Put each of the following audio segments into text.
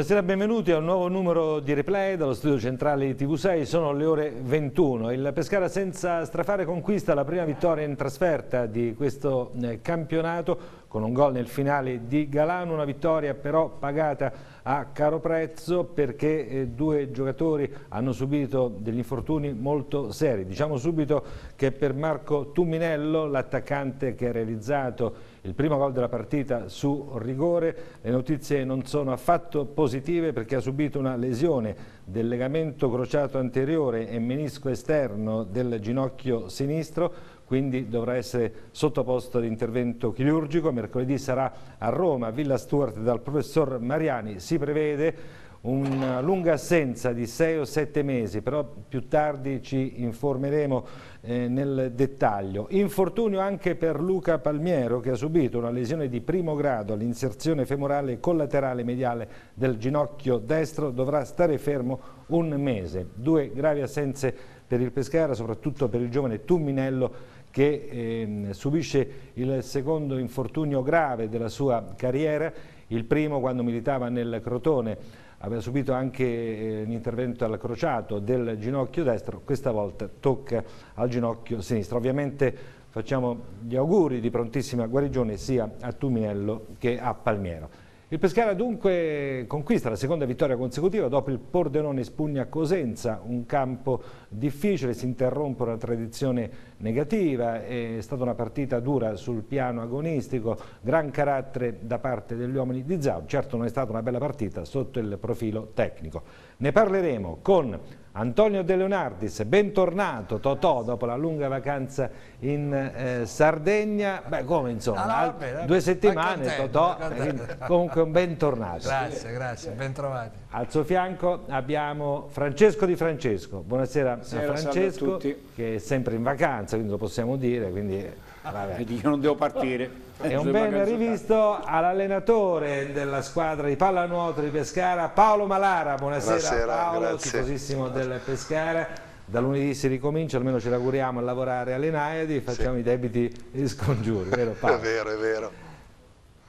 Buonasera, benvenuti a un nuovo numero di replay dallo studio centrale di TV6, sono le ore 21. Il Pescara senza strafare conquista la prima vittoria in trasferta di questo eh, campionato con un gol nel finale di Galano, una vittoria però pagata a caro prezzo perché eh, due giocatori hanno subito degli infortuni molto seri. Diciamo subito che per Marco Tuminello, l'attaccante che ha realizzato il primo gol della partita su rigore, le notizie non sono affatto positive perché ha subito una lesione del legamento crociato anteriore e menisco esterno del ginocchio sinistro, quindi dovrà essere sottoposto ad intervento chirurgico. Mercoledì sarà a Roma, Villa Stuart, dal professor Mariani. Si prevede una lunga assenza di sei o sette mesi, però più tardi ci informeremo eh, nel dettaglio. Infortunio anche per Luca Palmiero che ha subito una lesione di primo grado all'inserzione femorale collaterale mediale del ginocchio destro, dovrà stare fermo un mese. Due gravi assenze per il Pescara, soprattutto per il giovane Tumminello che eh, subisce il secondo infortunio grave della sua carriera, il primo quando militava nel Crotone aveva subito anche eh, l'intervento al crociato del ginocchio destro, questa volta tocca al ginocchio sinistro. Ovviamente facciamo gli auguri di prontissima guarigione sia a Tuminello che a Palmiero. Il Pescara dunque conquista la seconda vittoria consecutiva dopo il Pordenone spugna Cosenza, un campo difficile, si interrompe una tradizione negativa, è stata una partita dura sul piano agonistico, gran carattere da parte degli uomini di Zau, certo non è stata una bella partita sotto il profilo tecnico. Ne parleremo con Antonio De Leonardis, bentornato Totò dopo la lunga vacanza in eh, Sardegna, beh come insomma, no, no, vabbè, due settimane contento, Totò, comunque un bentornato. Grazie, grazie, ben trovati. Al suo fianco abbiamo Francesco Di Francesco, buonasera, buonasera a Francesco che è sempre in vacanza, quindi lo possiamo dire, quindi vabbè. Io non devo partire. È un ben rivisto all'allenatore della squadra di pallanuoto di Pescara, Paolo Malara. Buonasera, Buonasera Paolo, grazie. tifosissimo del Pescara. Da lunedì si ricomincia, almeno ce l'auguriamo a lavorare alle Naiadi, facciamo sì. i debiti e scongiuri, vero Paolo? È vero, è vero.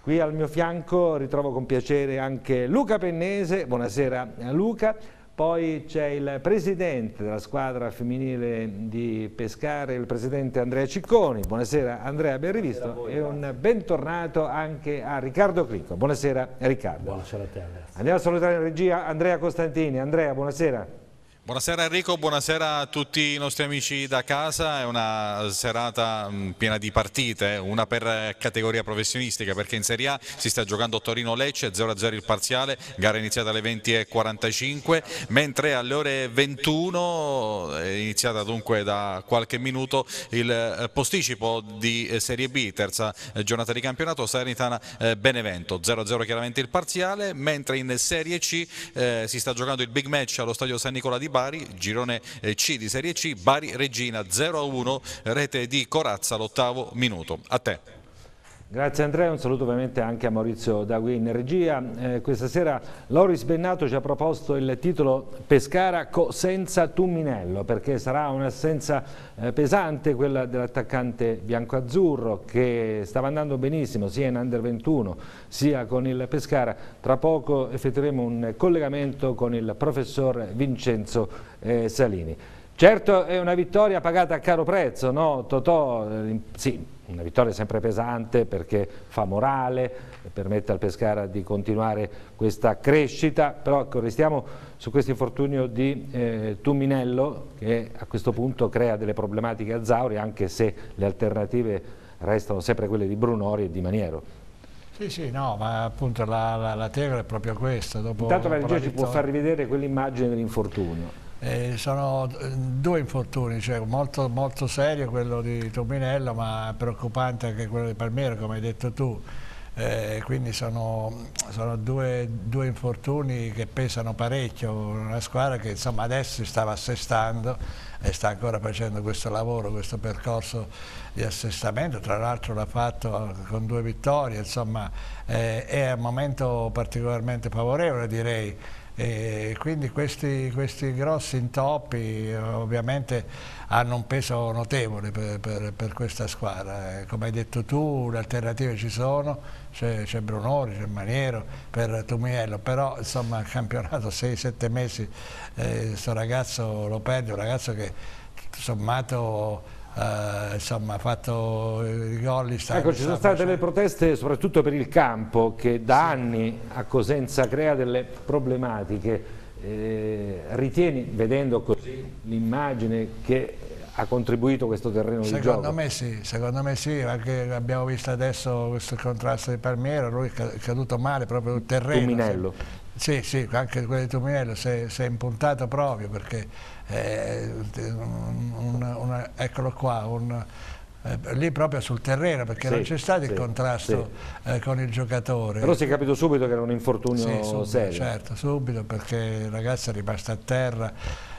Qui al mio fianco ritrovo con piacere anche Luca Pennese, buonasera Luca. Poi c'è il presidente della squadra femminile di Pescara, il presidente Andrea Cicconi. Buonasera Andrea, ben rivisto. Voi, e un bentornato anche a Riccardo Clicco. Buonasera Riccardo. Buonasera a te Andrea. Andiamo a salutare in regia Andrea Costantini. Andrea, buonasera. Buonasera Enrico, buonasera a tutti i nostri amici da casa, è una serata mm, piena di partite, una per categoria professionistica perché in Serie A si sta giocando Torino-Lecce, 0-0 il parziale, gara iniziata alle 20.45, mentre alle ore 21, è iniziata dunque da qualche minuto, il eh, posticipo di eh, Serie B, terza eh, giornata di campionato, Salernitana-Benevento, 0-0 chiaramente il parziale, mentre in Serie C eh, si sta giocando il big match allo stadio San Nicola di Bari, girone eh, C di Serie C, Bari Regina 0-1, rete di Corazza all'ottavo minuto. A te. Grazie Andrea, un saluto ovviamente anche a Maurizio Dagui in regia. Eh, questa sera Loris Bennato ci ha proposto il titolo Pescara senza Tumminello perché sarà un'assenza eh, pesante quella dell'attaccante bianco-azzurro che stava andando benissimo sia in Under 21 sia con il Pescara. Tra poco effettueremo un collegamento con il professor Vincenzo eh, Salini. Certo è una vittoria pagata a caro prezzo, no Totò? Eh, sì una vittoria sempre pesante perché fa morale, permette al Pescara di continuare questa crescita, però ecco, restiamo su questo infortunio di eh, Tuminello che a questo punto crea delle problematiche a Zauri anche se le alternative restano sempre quelle di Brunori e di Maniero. Sì, sì, no, ma appunto la, la, la tegola è proprio questa. Dopo, Intanto la regia ci può far rivedere quell'immagine dell'infortunio. Eh, sono due infortuni, cioè molto, molto serio quello di Tominello ma preoccupante anche quello di Palmiero come hai detto tu. Eh, quindi sono, sono due, due, infortuni che pesano parecchio, una squadra che insomma adesso si stava assestando e sta ancora facendo questo lavoro, questo percorso di assestamento, tra l'altro l'ha fatto con due vittorie, insomma eh, è un momento particolarmente favorevole direi E quindi questi, questi, grossi intoppi ovviamente hanno un peso notevole per, per, per questa squadra. Eh, come hai detto tu, le alternative ci sono, c'è Brunori, c'è Maniero per Tumiello, però insomma il campionato 6-7 mesi questo eh, ragazzo lo perde, un ragazzo che tutto sommato Uh, insomma ha fatto i gol ecco ci sono state delle proteste soprattutto per il campo che da sì. anni a Cosenza crea delle problematiche eh, ritieni vedendo così l'immagine che ha contribuito questo terreno secondo di gioco? Secondo me sì, secondo me sì, anche abbiamo visto adesso questo contrasto di Palmiero, lui è caduto male proprio il terreno. Tuminello. Sì, sì, anche quello di Tuminello si è, impuntato proprio perché eh, un, un, eccolo qua, un, eh, lì proprio sul terreno perché sì, non c'è stato sì, il contrasto sì. eh, con il giocatore. Però si è capito subito che era un infortunio subito, serio. Certo, subito perché il ragazzo è rimasto a terra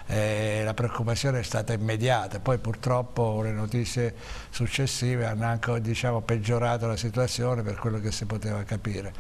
eh, la preoccupazione è stata immediata, poi purtroppo le notizie successive hanno anche diciamo, peggiorato la situazione per quello che si poteva capire.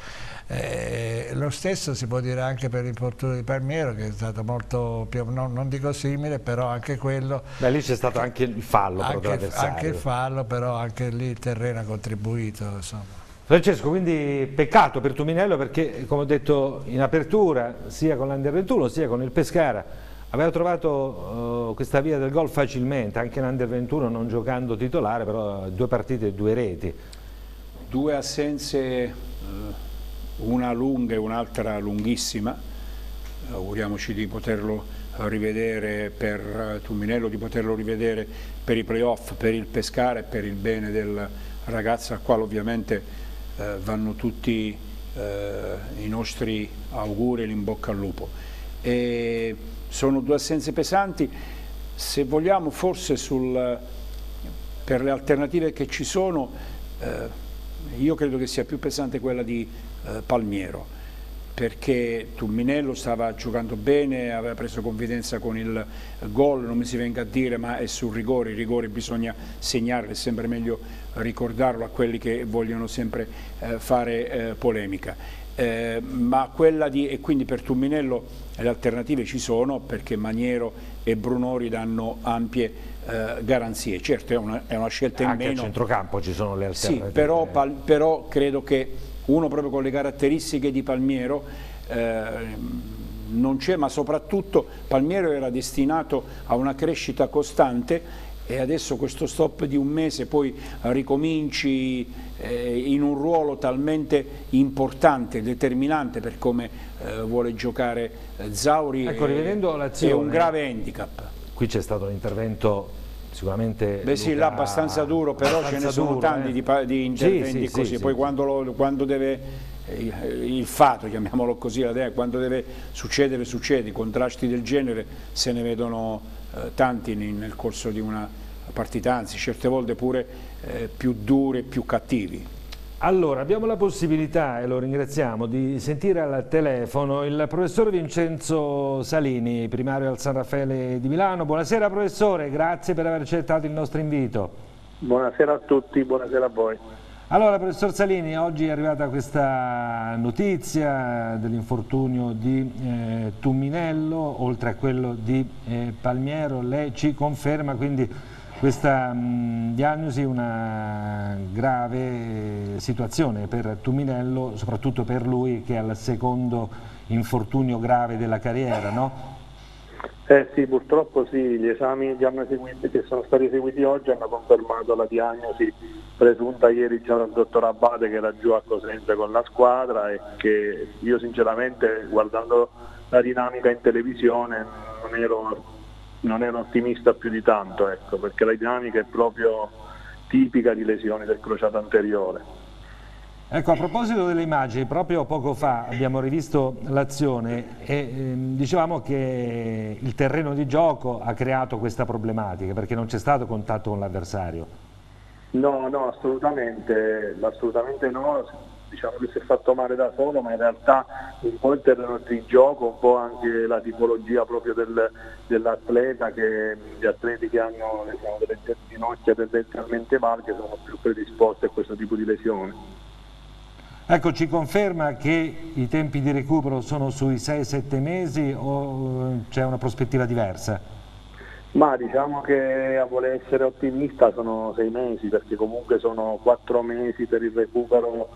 Eh, lo stesso si può dire anche per l'infortunio di Palmiero che è stato molto, più, non, non, dico simile, però anche quello... Beh lì c'è stato anche il fallo anche, anche il fallo, però anche lì il terreno ha contribuito. Insomma. Francesco, quindi peccato per Tuminello perché come ho detto in apertura sia con l'Under 21 sia con il Pescara Aveva trovato uh, questa via del gol facilmente, anche in Under 21 non giocando titolare, però due partite e due reti. Due assenze, uh, una lunga e un'altra lunghissima, auguriamoci di poterlo rivedere per uh, Tuminello, di poterlo rivedere per i playoff, per il Pescara e per il bene del ragazzo al quale ovviamente vanno tutti i nostri auguri e l'in bocca al lupo. E sono due assenze pesanti, se vogliamo forse sul, per le alternative che ci sono, eh, io credo che sia più pesante quella di eh, Palmiero, perché Tumminello stava giocando bene, aveva preso confidenza con il gol, non mi si venga a dire ma è sul rigore, il rigore bisogna segnarlo, è sempre meglio ricordarlo a quelli che vogliono sempre eh, fare eh, polemica eh, ma quella di, e quindi per Tumminello le alternative ci sono perché Maniero e Brunori danno ampie eh, garanzie, certo è una, è una scelta Anche in meno. Anche a centrocampo ci sono le alternative. Sì, però, pal, però, credo che uno proprio con le caratteristiche di Palmiero eh, non c'è, ma soprattutto Palmiero era destinato a una crescita costante e adesso questo stop di un mese poi ricominci eh, in un ruolo talmente importante, determinante per come eh, vuole giocare eh, Zauri ecco, è un grave handicap. Qui c'è stato un intervento sicuramente Beh sì, là abbastanza duro, però abbastanza ce ne sono duro, tanti eh. di, di, interventi sì, così, sì, poi quando, lo, quando, deve eh, il fato, chiamiamolo così, quando deve succedere succede, i contrasti del genere se ne vedono eh, tanti nel corso di una partita, anzi certe volte pure eh, più duri, più cattivi. Allora, abbiamo la possibilità, e lo ringraziamo, di sentire al telefono il professor Vincenzo Salini, primario al San Raffaele di Milano. Buonasera professore, grazie per aver accettato il nostro invito. Buonasera a tutti, buonasera a voi. Allora, professor Salini, oggi è arrivata questa notizia dell'infortunio di eh, Tumminello, oltre a quello di eh, Palmiero, lei ci conferma quindi questa mh, diagnosi, una grave situazione per Tumminello, soprattutto per lui che è al secondo infortunio grave della carriera, no? Eh sì, purtroppo sì, gli esami che, seguito, che sono stati eseguiti oggi hanno confermato la diagnosi presunta ieri già dal dottor Abate che era giù a Cosenza con la squadra e che io sinceramente guardando la dinamica in televisione non ero, non ero ottimista più di tanto, ecco, perché la dinamica è proprio tipica di lesioni del crociato anteriore. Ecco, a proposito delle immagini, proprio poco fa abbiamo rivisto l'azione e ehm, dicevamo che il terreno di gioco ha creato questa problematica perché non c'è stato contatto con l'avversario. No, no, assolutamente, assolutamente no, diciamo che si è fatto male da solo, ma in realtà un po' il terreno di gioco, un po' anche la tipologia proprio del, dell'atleta, gli atleti che hanno diciamo, delle ginocchia tendenzialmente valghe sono più predisposti a questo tipo di lesioni. Ecco, ci conferma che i tempi di recupero sono sui 6-7 mesi o eh, c'è una prospettiva diversa? Ma diciamo che a voler essere ottimista sono sei mesi perché comunque sono quattro mesi per il recupero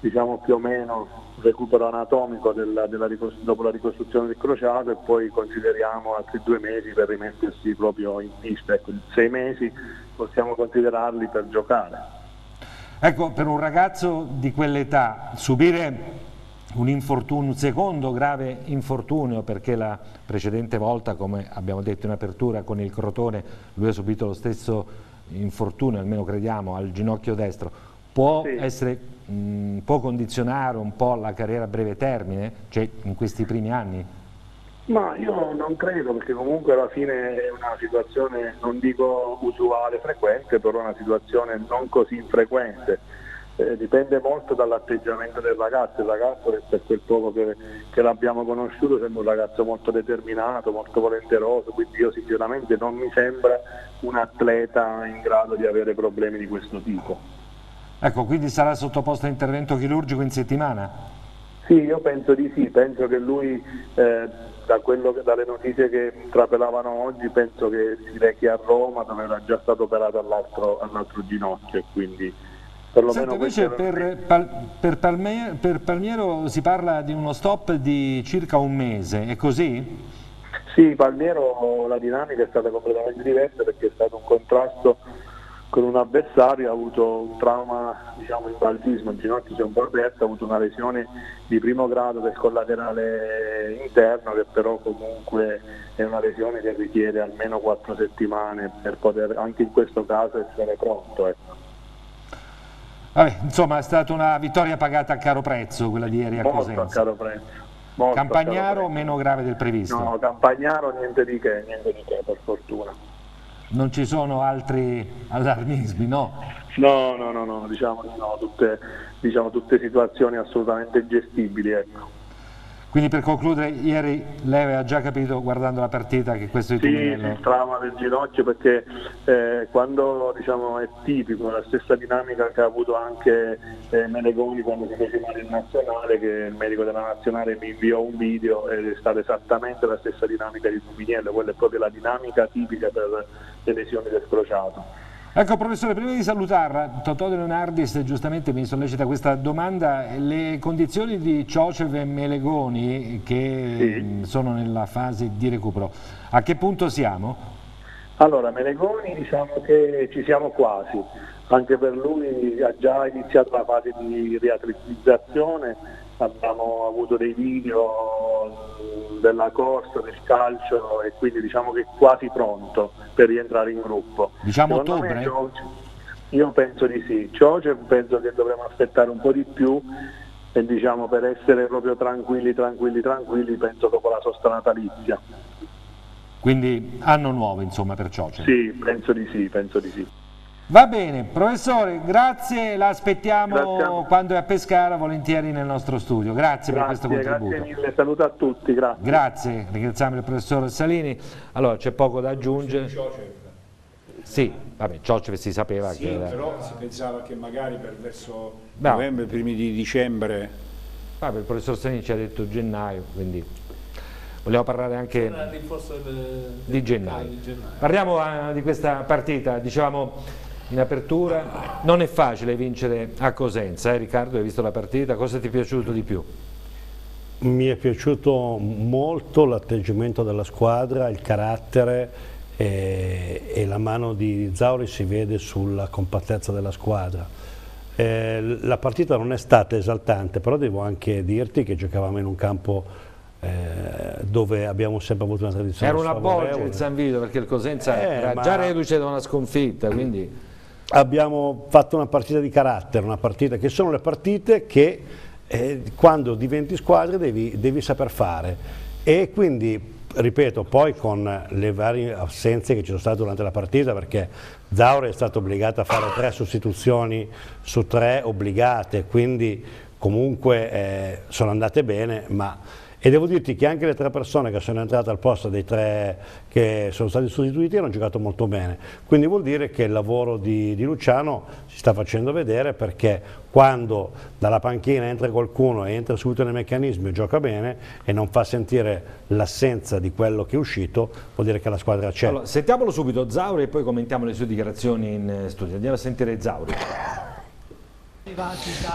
diciamo più o meno recupero anatomico della, della dopo la ricostruzione del crociato e poi consideriamo altri due mesi per rimettersi proprio in pista. Ecco, sei mesi possiamo considerarli per giocare. Ecco, per un ragazzo di quell'età subire un, infortunio, un secondo grave infortunio perché la precedente volta, come abbiamo detto in apertura con il Crotone, lui ha subito lo stesso infortunio, almeno crediamo, al ginocchio destro, può, sì. essere, mh, può condizionare un po' la carriera a breve termine, cioè in questi primi anni? Ma io non credo perché comunque alla fine è una situazione, non dico usuale, frequente, però una situazione non così infrequente eh, dipende molto dall'atteggiamento del ragazzo, il ragazzo per quel poco che, che l'abbiamo conosciuto sembra un ragazzo molto determinato, molto volenteroso, quindi io sinceramente non mi sembra un atleta in grado di avere problemi di questo tipo. Ecco, quindi sarà sottoposto a intervento chirurgico in settimana? Sì, io penso di sì, penso che lui eh, da quello, dalle notizie che trapelavano oggi penso che si rechi a Roma dove era già stato operato all'altro, all'altro ginocchio quindi Senta, invece per, per, Palmiero, per, Palmiero, si parla di uno stop di circa un mese, è così? Sì, Palmiero la dinamica è stata completamente diversa perché è stato un contrasto con un avversario, ha avuto un trauma diciamo, in baldismo, il ginocchio si è un po' aperto, ha avuto una lesione di primo grado del collaterale interno che però comunque è una lesione che richiede almeno quattro settimane per poter anche in questo caso essere pronto. Ecco. Vabbè, insomma è stata una vittoria pagata a caro prezzo quella di ieri a Molto Cosenza. a caro prezzo. Molto Campagnaro caro meno grave del previsto? No, Campagnaro niente di che, niente di che per fortuna. Non ci sono altri allarmismi, no? No, no, no, no, diciamo, no tutte, diciamo, tutte situazioni assolutamente gestibili. Ecco. Quindi per concludere, ieri lei aveva già capito guardando la partita che questo è il sì? Sì, trauma del ginocchio perché eh, quando diciamo, è tipico la stessa dinamica che ha avuto anche eh, Melegoni quando si fece male in nazionale, che il medico della nazionale mi inviò un video ed è stata esattamente la stessa dinamica di Tuminello, quella è proprio la dinamica tipica per le lesioni del crociato. Ecco professore, prima di salutarla, Totò De Leonardis giustamente mi sollecita questa domanda, le condizioni di Ciocev e Melegoni che sì. sono nella fase di recupero, a che punto siamo? Allora, Melegoni diciamo che ci siamo quasi, anche per lui ha già iniziato la fase di riatletizzazione, abbiamo avuto dei video della corsa, del calcio e quindi diciamo che è quasi pronto per rientrare in gruppo. Diciamo Secondo ottobre? Me, io penso di sì, Cioce penso che dovremmo aspettare un po' di più e diciamo per essere proprio tranquilli, tranquilli, tranquilli penso dopo la sosta natalizia. Quindi anno nuovo insomma per Cioce? Sì, penso di sì, penso di sì. Va bene, professore, grazie, la aspettiamo quando è a Pescara, volentieri nel nostro studio. Grazie, grazie per questo contributo. Grazie mille, saluto a tutti, grazie. Grazie, ringraziamo il professor Salini. Allora, c'è poco da aggiungere. Sì, vabbè, Ciocev si sapeva sì, che era... però si pensava che magari per verso no. novembre, primi di dicembre... Vabbè, il professor Salini ci ha detto gennaio, quindi... Vogliamo parlare anche di gennaio. Parliamo uh, di questa partita, dicevamo in apertura. Non è facile vincere a Cosenza, eh, Riccardo, hai visto la partita, cosa ti è piaciuto di più? Mi è piaciuto molto l'atteggiamento della squadra, il carattere e, e, la mano di Zauri si vede sulla compattezza della squadra. Eh, la partita non è stata esaltante, però devo anche dirti che giocavamo in un campo eh, dove abbiamo sempre avuto una tradizione Era una bolgia il San Vito perché il Cosenza eh, era già reduce da una sconfitta, quindi abbiamo fatto una partita di carattere, una partita che sono le partite che eh, quando diventi squadra devi, devi, saper fare. E quindi ripeto poi con le varie assenze che ci sono state durante la partita perché Zaure è stato obbligato a fare tre sostituzioni su tre obbligate quindi comunque eh, sono andate bene ma e devo dirti che anche le tre persone che sono entrate al posto dei tre che sono stati sostituiti hanno giocato molto bene, quindi vuol dire che il lavoro di, di Luciano si sta facendo vedere perché quando dalla panchina entra qualcuno e entra subito nei meccanismi e gioca bene e non fa sentire l'assenza di quello che è uscito, vuol dire che la squadra c'è. Allora, sentiamolo subito Zauri e poi commentiamo le sue dichiarazioni in studio. Andiamo a sentire Zauri.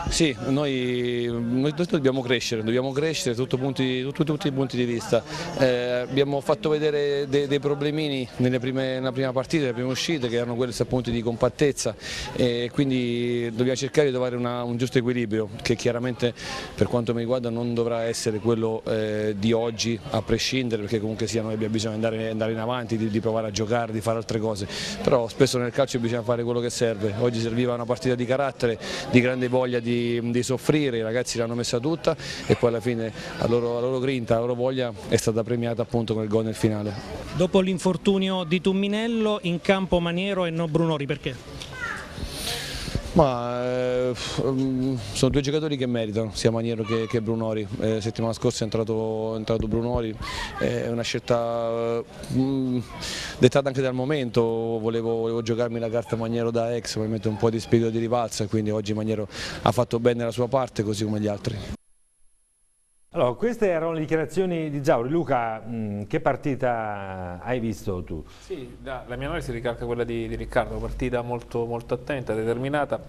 Sì, noi, noi, dobbiamo crescere, dobbiamo crescere da tutti, i punti di vista. Eh, abbiamo fatto vedere dei, dei problemini prime, nella prima partita, nelle prime uscite, che erano quelle appunto di compattezza e quindi dobbiamo cercare di trovare una, un giusto equilibrio che chiaramente per quanto mi riguarda non dovrà essere quello eh, di oggi a prescindere perché comunque sia noi abbiamo bisogno di andare, andare in avanti, di, di provare a giocare, di fare altre cose, però spesso nel calcio bisogna fare quello che serve. Oggi serviva una partita di carattere, di grande voglia di, di soffrire, i ragazzi l'hanno messa tutta e poi alla fine la loro, la loro grinta, la loro voglia è stata premiata appunto con il gol nel finale. Dopo l'infortunio di Tumminello in campo Maniero e non Brunori perché? Ma, eh, sono due giocatori che meritano, sia Maniero che, che Brunori. Eh, settimana scorsa è entrato, è entrato Brunori, è una scelta eh, dettata anche dal momento, volevo, volevo, giocarmi la carta Maniero da ex, mettere un po' di spirito di rivalsa, quindi oggi Maniero ha fatto bene la sua parte così come gli altri. Allora, queste erano le dichiarazioni di Zauri. Luca, mh, che partita hai visto tu? Sì, la, la mia analisi ricalca quella di, di Riccardo, partita molto, molto attenta, determinata,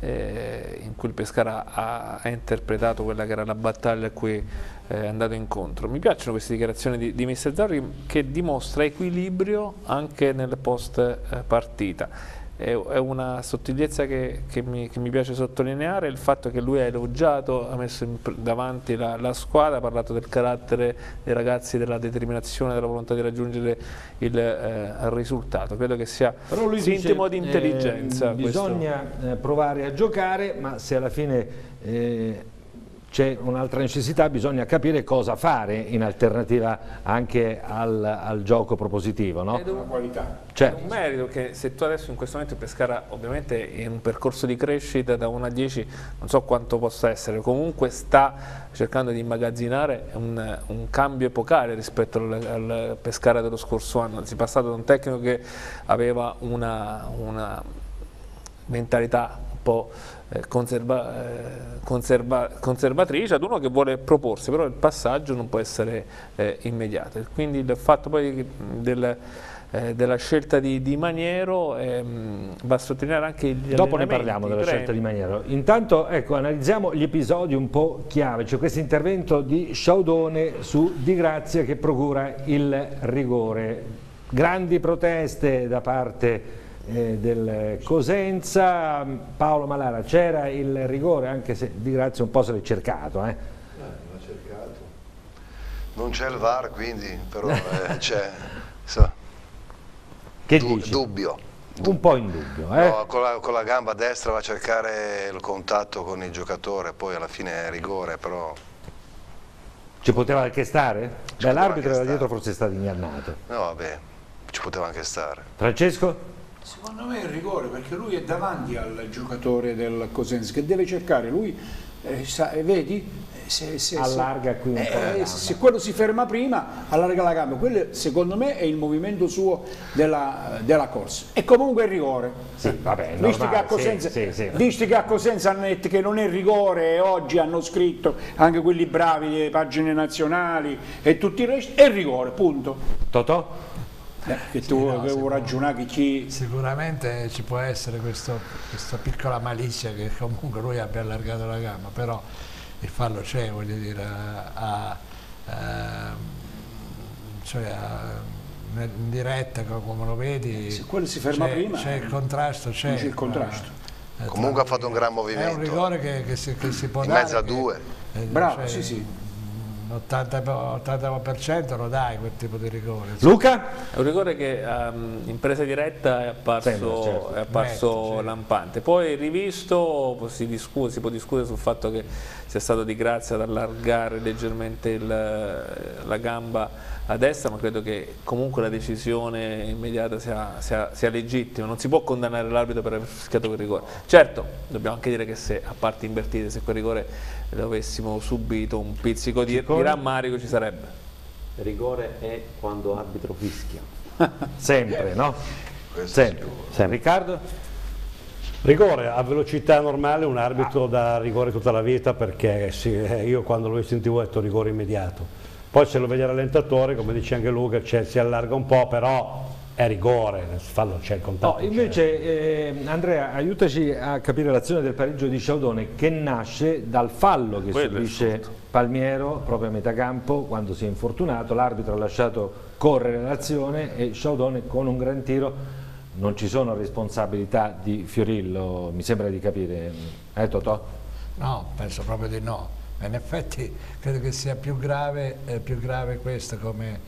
eh, in cui il Pescara ha, ha, interpretato quella che era la battaglia a cui è andato incontro. Mi piacciono queste dichiarazioni di, di Mister Zauri che dimostra equilibrio anche nel post eh, partita è, una sottigliezza che, che, mi, che, mi, piace sottolineare il fatto che lui ha elogiato, ha messo in, davanti la, la, squadra, ha parlato del carattere dei ragazzi, della determinazione, della volontà di raggiungere il, eh, risultato. Credo che sia sintomo di intelligenza. Eh, bisogna eh, provare a giocare, ma se alla fine eh, c'è un'altra necessità, bisogna capire cosa fare in alternativa anche al, al gioco propositivo. No? È una qualità. Cioè, è un merito che se tu adesso in questo momento Pescara ovviamente è in un percorso di crescita da 1 a 10, non so quanto possa essere, comunque sta cercando di immagazzinare un, un cambio epocale rispetto al, al, Pescara dello scorso anno, si è passato da un tecnico che aveva una, una mentalità un po' conserva, eh, conserva, conservatrice ad uno che vuole proporsi, però il passaggio non può essere eh, immediato. Quindi il fatto poi del, eh, della scelta di, di Maniero ehm, va a sottolineare anche gli Dopo ne parliamo della scelta di Maniero. Intanto ecco, analizziamo gli episodi un po' chiave, cioè questo intervento di Sciaudone su Di Grazia che procura il rigore. Grandi proteste da parte eh, del Cosenza. Paolo Malara, c'era il rigore anche se di grazia un po' se l'è cercato. Eh. Eh, cercato. Non c'è il VAR quindi, però eh, c'è so. Che du dici? dubbio. Un po' in dubbio. Eh? No, con, la, con, la, gamba destra va a cercare il contatto con il giocatore, poi alla fine è rigore, però... Ci poteva anche stare? Beh, l'arbitro era dietro forse è stato ingannato. No, vabbè, ci poteva anche stare. Francesco? Secondo me è il rigore perché lui è davanti al giocatore del Cosenza che deve cercare, lui eh, sa, eh, vedi? Se, se, allarga qui un eh, po' eh, se quello si ferma prima allarga la gamba. Quello secondo me è il movimento suo della, della corsa. E comunque è rigore. Sì, vabbè, visto, che a Cosenza, sì, sì, visto che a Cosenza hanno detto che non è rigore e oggi hanno scritto anche quelli bravi delle pagine nazionali e tutti i resti è rigore punto. Totò? Eh, che tu sì, no, avevo ragionato che ci... Sicuramente ci può essere questo, questa piccola malizia che comunque lui abbia allargato la gamba, però il fallo c'è, voglio dire, a, a, a, cioè in diretta come lo vedi... Se quello si ferma prima... C'è il contrasto, c'è... il contrasto. Eh, Comunque ha fatto un gran movimento. È un rigore che, che, si, che si, può in dare. In mezzo a due. Che, Bravo, cioè, sì sì l'80% lo dai quel tipo di rigore. Luca? È un rigore che um, in presa diretta è apparso, Sembra, certo. è apparso Netto, lampante, poi rivisto si, discute, si, può discutere sul fatto che sia stato di grazia ad allargare leggermente il, la gamba a destra, ma credo che comunque la decisione immediata sia, sia, sia legittima, non si può condannare l'arbitro per aver fischiato quel rigore. Certo, dobbiamo anche dire che se a parti invertite, se quel rigore l'avessimo subito un pizzico di, di rammarico ci sarebbe. Rigore è quando arbitro fischia. Sempre, no? Sempre. Sempre. Riccardo? Rigore, a velocità normale un arbitro dà rigore tutta la vita perché sì, eh, io quando l'ho visto in tv ho detto rigore immediato. Poi se lo vedi rallentatore, come dice anche Luca, cioè, si allarga un po', però è rigore, nel fallo c'è il contatto. No, invece eh, Andrea, aiutaci a capire l'azione del pareggio di Sciaudone che nasce dal fallo che Quello subisce Palmiero proprio a metà campo quando si è infortunato, l'arbitro ha lasciato correre l'azione e Sciaudone con un gran tiro non ci sono responsabilità di Fiorillo, mi sembra di capire. Eh Totò? No, penso proprio di no. In effetti credo che sia più grave, eh, più grave questo come,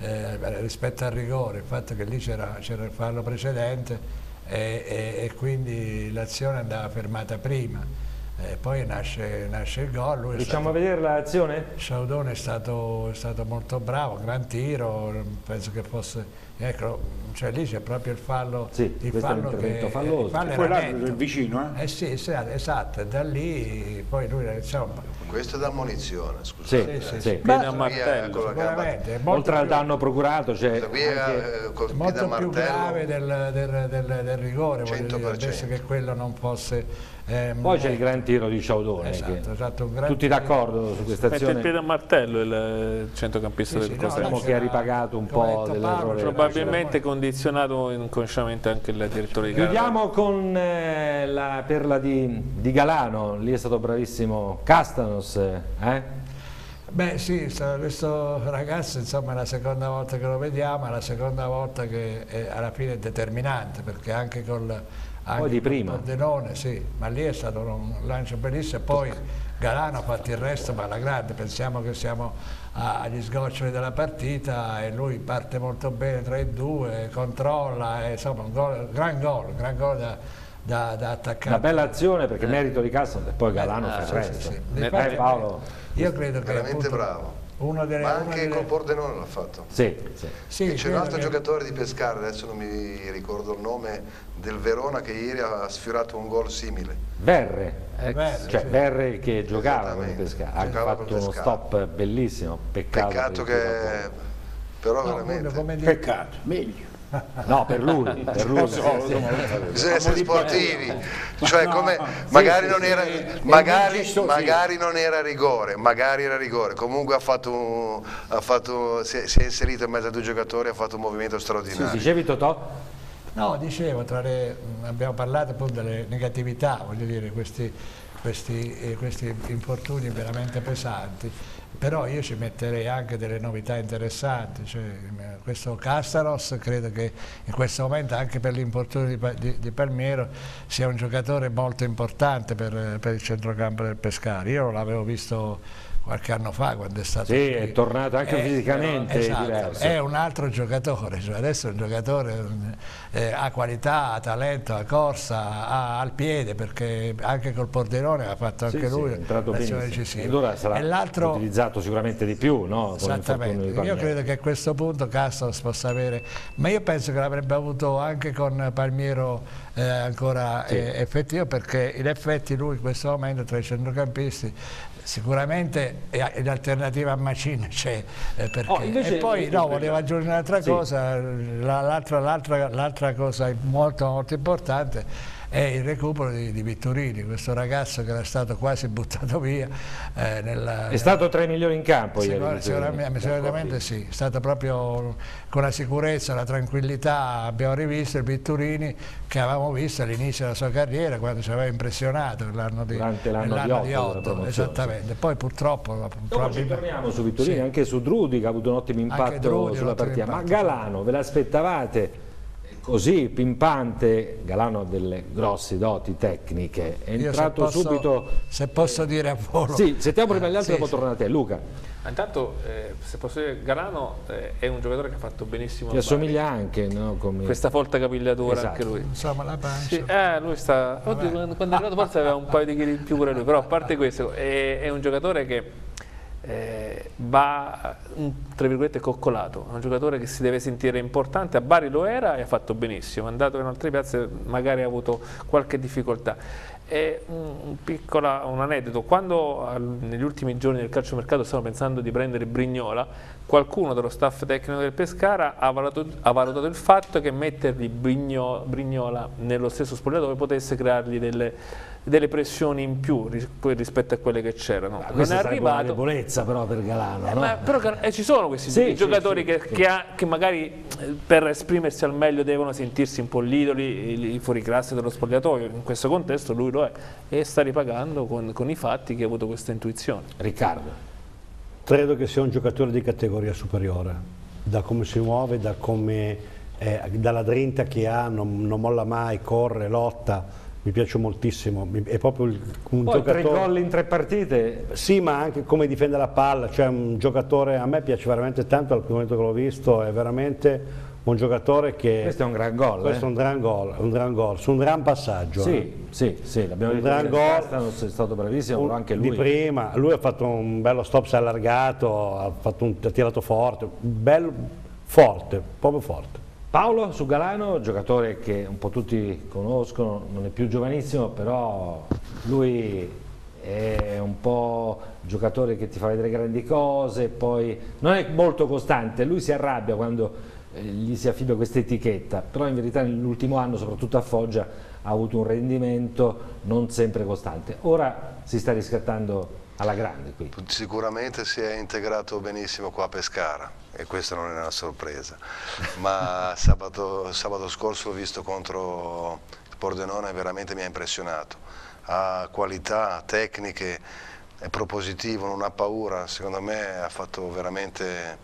eh, rispetto al rigore, il fatto che lì c'era il fallo precedente e, e- e quindi l'azione andava fermata prima. Eh, poi nasce, nasce il gol. lui Riusciamo a vedere l'azione? Sciaudone è stato, è stato molto bravo, gran tiro, penso che fosse, ecco, cioè lì c'è proprio il fallo, Sì, il un intervento falloso. il fallo Poi l'arbitro è vicino, eh? Eh sì, sì, esatto, e da lì poi lui insomma, Questo è da munizione, Sì, scusate. sì, eh. sì. Bene a martello. con è molto Oltre al più- danno procurato c'è Questa qui è eh, molto più martello. grave del, del- del- del rigore, dire, 100%. adesso che quello non fosse... ehm, Poi c'è il gran tiro di Sciaudone. Esatto, che- esatto, un gran Tutti d'accordo su questa Mette il piede azione? a martello il eh, centrocampista Sì, del sì, no, Cosenza. Diciamo che ha ripagato un po' dell'errore. Probabilmente condizionato inconsciamente anche il direttore di gara. Chiudiamo con eh, la perla di, di Galano, lì è stato bravissimo Castanos, eh? Beh sì, questo ragazzo insomma è la seconda volta che lo vediamo, è la seconda volta che è, alla fine è determinante perché anche col anche Poi di prima. Pordenone, sì, ma lì è stato un lancio bellissimo e poi Galano ha fatto il resto ma alla grande, pensiamo che siamo agli sgoccioli della partita e lui parte molto bene tra i due, controlla, e, insomma un gol- gran gol, gran gol da, da, da attaccante. Una bella azione perché merito di Castanos e poi Galano fa il sì, resto. sì, sì. Eh, Paolo? Io credo che Veramente appunto, bravo. Delle, Ma anche delle- col Pordenone l'ha fatto. Sì, sì. sì, c'è un altro che- giocatore di Pescara, adesso non mi ricordo il nome, del Verona che ieri ha sfiorato un gol simile. Verre, È vero, cioè sì. Verre che giocava con Pescara, ha fatto uno stop bellissimo, peccato, Peccato che... gol. però No, veramente... quello come dire- Peccato, meglio. No, per lui, per lui. Bisogna essere sportivi, cioè come magari non era, magari, magari non era rigore, magari era rigore, comunque ha fatto, un- ha fatto si, è, si è inserito in mezzo a due giocatori, ha fatto un movimento straordinario. Dicevi Totò? No, dicevo, tra le, abbiamo parlato appunto delle negatività, voglio dire, questi, questi, eh, questi infortuni veramente pesanti, però io ci metterei anche delle novità interessanti, cioè, eh, questo Castaros credo che in questo momento anche per l'infortunio di, di- di Palmiero sia un giocatore molto importante per, per il centrocampo del Pescara, io l'avevo visto qualche anno fa quando è stato Sì, qui. è tornato anche fisicamente esatto, diverso. è un altro giocatore, cioè adesso è un giocatore eh, ha qualità, ha talento, ha corsa, ha al piede perché anche col Pordenone ha fatto Sì, anche sì, lui è entrato l'azione decisiva. Ed ora sarà utilizzato sicuramente di più, no? Esattamente, io credo che a questo punto Castos possa avere, ma io penso che l'avrebbe avuto anche con Palmiero eh, ancora Sì. eh, effettivo perché in effetti lui in questo momento tra i centrocampisti sicuramente è in alternativa a Macina c'è eh, perché- Oh, e poi no, volevo aggiungere un'altra Sì. cosa la- l'altra, l'altra- l'altra cosa molto molto importante è il recupero di, di Vittorini, questo ragazzo che era stato quasi buttato via eh, nella, È stato tra i migliori in campo ieri. Sicur- Vittorini. sicuramente, sicuramente sì, è stato proprio con la sicurezza, la tranquillità, abbiamo rivisto il Vitturini che avevamo visto all'inizio della sua carriera quando ci aveva impressionato l'anno di, di nell'anno otto, promozione, esattamente, poi purtroppo Dopo ci probabilmente- torniamo su Vittorini, Sì. anche su Drudi che ha avuto un ottimo impatto Drudi, sulla partita. Ma impatto, Galano, ve l'aspettavate così pimpante? Galano ha delle grosse doti tecniche, è Io se entrato posso- subito... se posso dire a volo Sì, sentiamo prima gli altri Sì, e poi sì. tornare a te. Luca, Intanto, eh, se posso dire, Galano eh, è un giocatore che ha fatto benissimo ti assomiglia anche, no? Come... questa folta capigliatura Esatto. anche lui. insomma la pancia Sì, eh, lui sta. Oddio, quando quando è arrivato forse aveva un paio di chili in più pure lui, però a parte questo, è, è un giocatore che eh, va mm, tra virgolette coccolato, è un giocatore che si deve sentire importante, a Bari lo era e ha fatto benissimo, è andato in altre piazze magari ha avuto qualche difficoltà. E un, un, piccola, un aneddoto, quando negli ultimi giorni del calciomercato stavano pensando di prendere Brignola, qualcuno dello staff tecnico del Pescara ha valutato, ha valutato il fatto che mettergli Brigno, Brignola nello stesso spogliatoio potesse creargli delle, delle pressioni in più rispetto a quelle che c'erano. Non è arrivato. una debolezza però per Galano. Eh, no? ma, però, eh, ci sono questi sì, giocatori sì, che, sì. Che, ha, che, magari eh, per esprimersi al meglio devono sentirsi un po' l'idoli, i fuoriclasse dello spogliatoio. In questo contesto lui lo è e sta ripagando con, con i fatti che ha avuto questa intuizione. Riccardo. Credo che sia un giocatore di categoria superiore, da come si muove, da come, eh, dalla drinta che ha, non, non molla mai, corre, lotta, mi piace moltissimo, è proprio un Poi giocatore... tre gol in tre partite? Sì, ma anche come difende la palla, cioè un giocatore, a me piace veramente tanto, al primo momento che l'ho visto, è veramente un giocatore che... Questo è un gran gol. Questo eh? è un gran gol, un gran gol, su un gran passaggio. Sì, eh. sì, sì, l'abbiamo un detto gran gol, è stato bravissimo, un, anche lui. Di prima, lui ha fatto un bello stop, si è allargato, ha, un, ha tirato forte, bello, forte, proprio forte. Paolo Sugalano, giocatore che un po' tutti conoscono, non è più giovanissimo, però lui è un po' giocatore che ti fa vedere grandi cose, poi non è molto costante, lui si arrabbia quando eh, gli si affida questa etichetta, però in verità nell'ultimo anno, soprattutto a Foggia, ha avuto un rendimento non sempre costante. Ora si sta riscattando alla grande qui. Sicuramente si è integrato benissimo qua a Pescara e questa non è una sorpresa, ma sabato, sabato scorso l'ho visto contro Pordenone e veramente mi ha impressionato. Ha qualità, tecniche, è propositivo, non ha paura, secondo me ha fatto veramente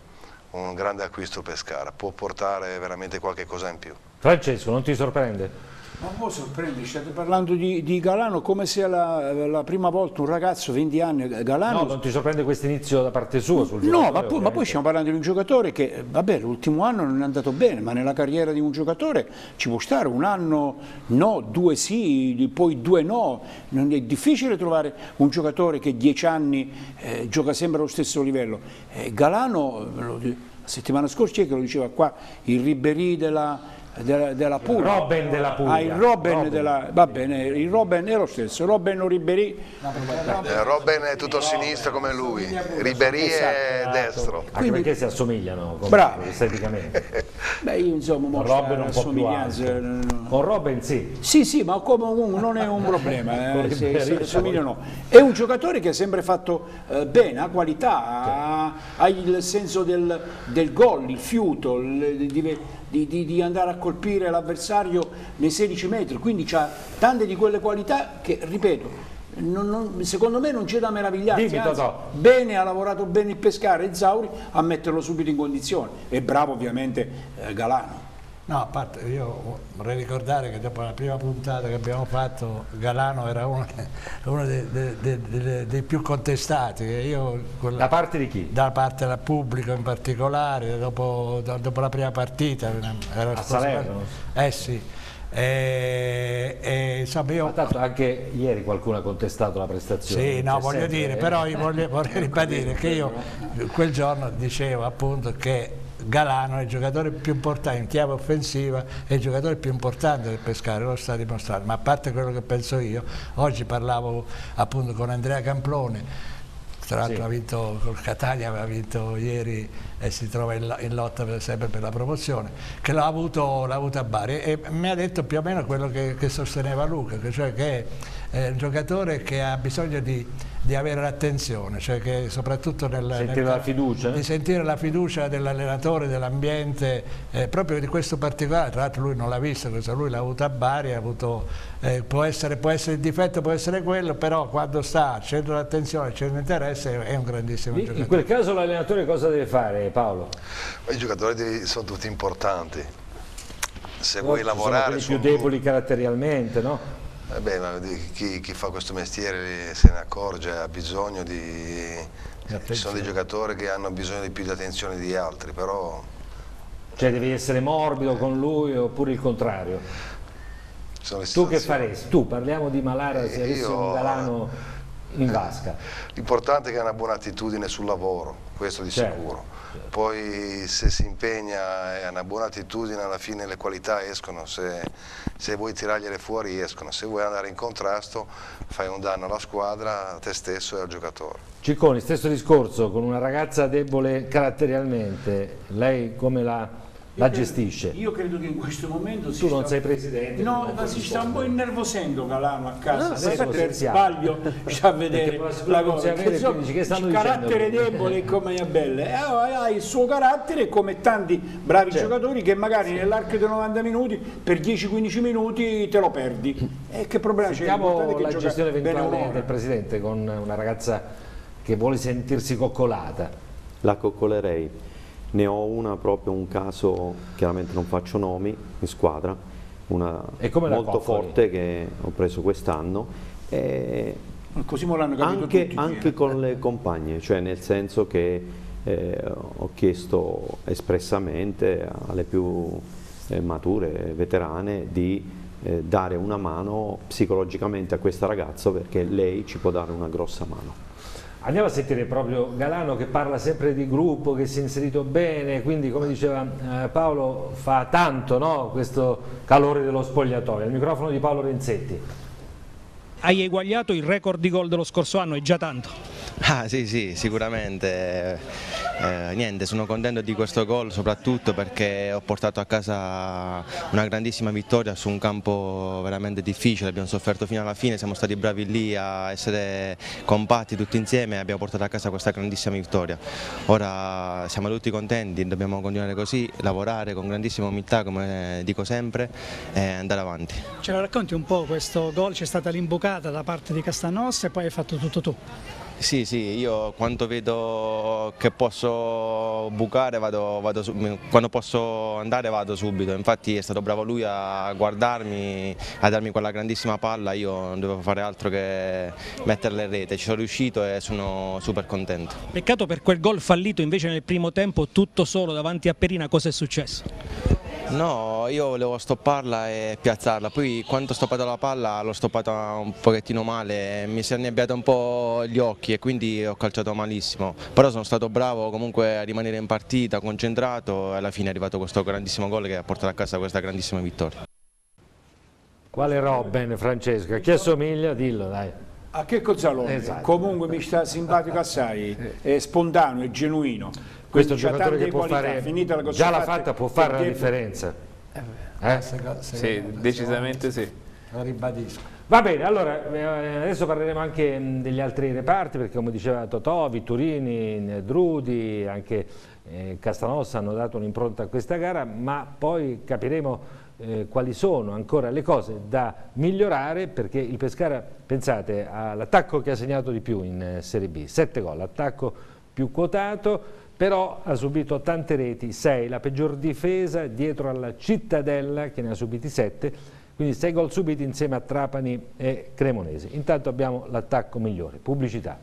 un grande acquisto Pescara, può portare veramente qualche cosa in più. Francesco, non ti sorprende? Ma voi sorprendi, state parlando di, di Galano come se la, la, prima volta un ragazzo, 20 anni, Galano... No, non ti sorprende questo inizio da parte sua sul giocatore? No, ma poi, ma poi, stiamo parlando di un giocatore che, vabbè, l'ultimo anno non è andato bene, ma nella carriera di un giocatore ci può stare un anno no, due sì, poi due no. Non è difficile trovare un giocatore che dieci anni eh, gioca sempre allo stesso livello. Eh, Galano, la settimana scorsa che lo diceva qua, il Ribéry della della, della Puglia. Robben della Puglia. Ah, il Robben, Robben. Della, va bene, il Robben è lo stesso, Robben o Ribéry. Eh, Robben è tutto a sinistra come lui, Ribéry è esatto. destro. Anche Quindi, perché si assomigliano bravo. esteticamente. Beh, io insomma, Robben un po' più alto. Con Robben sì. Sì, sì, ma comunque non è un problema, eh, se, se assomigliano. È un giocatore che ha sempre fatto eh, bene, ha qualità, ha, ha il senso del, del gol, il fiuto, il, di, di, di, di andare a colpire l'avversario nei 16 metri, quindi ha tante di quelle qualità che, ripeto, non, non, secondo me non c'è da meravigliarsi, Dimmi, anzi, bene, ha lavorato bene il Pescara e Zauri a metterlo subito in condizione, e bravo ovviamente eh, Galano. No, a parte io vorrei ricordare che dopo la prima puntata che abbiamo fatto Galano era uno, uno dei, dei, dei, dei, più contestati. Io, quella, da parte di chi? Da parte del pubblico in particolare, dopo, dopo la prima partita. Era a Salerno? Eh sì. E, e, insomma io... Ma tanto anche ieri qualcuno ha contestato la prestazione. Sì, no, voglio sempre, dire, eh? però io voglio, vorrei ribadire che io quel giorno dicevo appunto che Galano è il giocatore più importante in chiave offensiva, è il giocatore più importante del Pescara, lo sta dimostrando, ma a parte quello che penso io, oggi parlavo appunto con Andrea Camplone, tra l'altro sì. ha vinto col Catania, aveva vinto ieri e si trova in, in lotta per, sempre per la promozione, che l'ha avuto, avuto, a Bari. E mi ha detto più o meno quello che, che sosteneva Luca, cioè che è un giocatore che ha bisogno di di avere l'attenzione, cioè che soprattutto nel, sentire nel, la fiducia? di sentire la fiducia dell'allenatore, dell'ambiente, eh, proprio di questo particolare, tra l'altro lui non l'ha visto, questo, lui l'ha avuto a Bari, avuto, eh, può, essere, può, essere, il difetto, può essere quello, però quando sta al centro dell'attenzione, al centro dell'interesse è un grandissimo in, giocatore. In quel caso l'allenatore cosa deve fare Paolo? I giocatori sono tutti importanti, se vuoi lavorare... Sono quelli più deboli caratterialmente, no? Eh beh, ma chi, chi, fa questo mestiere se ne accorge, ha bisogno di... Ci sono dei giocatori che hanno bisogno di più di attenzione di altri, però... Cioè devi essere morbido con lui oppure il contrario? Tu che faresti? Tu, parliamo di Malara se avessi io... un galano in vasca. L'importante è che ha una buona attitudine sul lavoro, questo di certo. sicuro poi se si impegna e ha una buona attitudine alla fine le qualità escono, se, se vuoi tirargliele fuori escono, se vuoi andare in contrasto fai un danno alla squadra, a te stesso e al giocatore. Cicconi, stesso discorso, con una ragazza debole caratterialmente, lei come la la gestisce. Io credo che in questo momento tu non sta... sei presidente. No, ma si sta un po' innervosendo Calano a casa, no, se per sbaglio sta a vedere la cosa. Che, so, che stanno carattere debole come Iabelle, eh, ha il suo carattere come tanti bravi certo. giocatori che magari sì. nell'arco dei 90 minuti per 10-15 minuti te lo perdi. E che problema c'è? La gestione eventuale del presidente con una ragazza che vuole sentirsi coccolata. La coccolerei ne ho una proprio un caso, chiaramente non faccio nomi, in squadra, una molto forte che ho preso quest'anno. Così me l'hanno capito anche, tutti, anche con le compagne, cioè nel senso che eh, ho chiesto espressamente alle più eh, mature, veterane, di eh, dare una mano psicologicamente a questa ragazza perché lei ci può dare una grossa mano. Andiamo a sentire proprio Galano che parla sempre di gruppo, che si è inserito bene, quindi come diceva eh, Paolo fa tanto no? questo calore dello spogliatoio. Il microfono di Paolo Renzetti. Hai eguagliato il record di gol dello scorso anno, è già tanto. Ah sì sì, sicuramente eh, niente, sono contento di questo gol soprattutto perché ho portato a casa una grandissima vittoria su un campo veramente difficile, abbiamo sofferto fino alla fine, siamo stati bravi lì a essere compatti tutti insieme e abbiamo portato a casa questa grandissima vittoria. Ora siamo tutti contenti, dobbiamo continuare così, lavorare con grandissima umiltà come dico sempre e andare avanti. Ce la racconti un po' questo gol, c'è stata l'imbucata da parte di Castanossa e poi hai fatto tutto tu? Sì, sì, io quando vedo che posso bucare, vado, vado, quando posso andare vado subito, infatti è stato bravo lui a guardarmi, a darmi quella grandissima palla, io non dovevo fare altro che metterla in rete, ci sono riuscito e sono super contento. Peccato per quel gol fallito invece nel primo tempo, tutto solo davanti a Perina, cosa è successo? No, io volevo stopparla e piazzarla, poi quando ho stoppato la palla l'ho stoppata un pochettino male, mi si è annebbiato un po' gli occhi e quindi ho calciato malissimo, però sono stato bravo comunque a rimanere in partita, concentrato e alla fine è arrivato questo grandissimo gol che ha portato a casa questa grandissima vittoria. Quale Robben Francesco? A chi assomiglia? Dillo dai. A che Cozzalone? Esatto. Comunque mi sta simpatico assai, è spontaneo, è genuino questo è un giocatore che può fare, già l'ha fatta, può fare la differenza. Eh? eh? Sì, decisamente sì. Lo ribadisco. Va bene, allora eh, adesso parleremo anche degli altri reparti perché come diceva Totò, Vitturini, Drudi, anche eh, Castanossa hanno dato un'impronta a questa gara, ma poi capiremo eh, quali sono ancora le cose da migliorare perché il Pescara, pensate, ha l'attacco che ha segnato di più in Serie B, 7 gol, l'attacco più quotato, però ha subito tante reti, 6, la peggior difesa dietro alla Cittadella che ne ha subiti 7, quindi 6 gol subiti insieme a Trapani e Cremonese. Intanto abbiamo l'attacco migliore, pubblicità.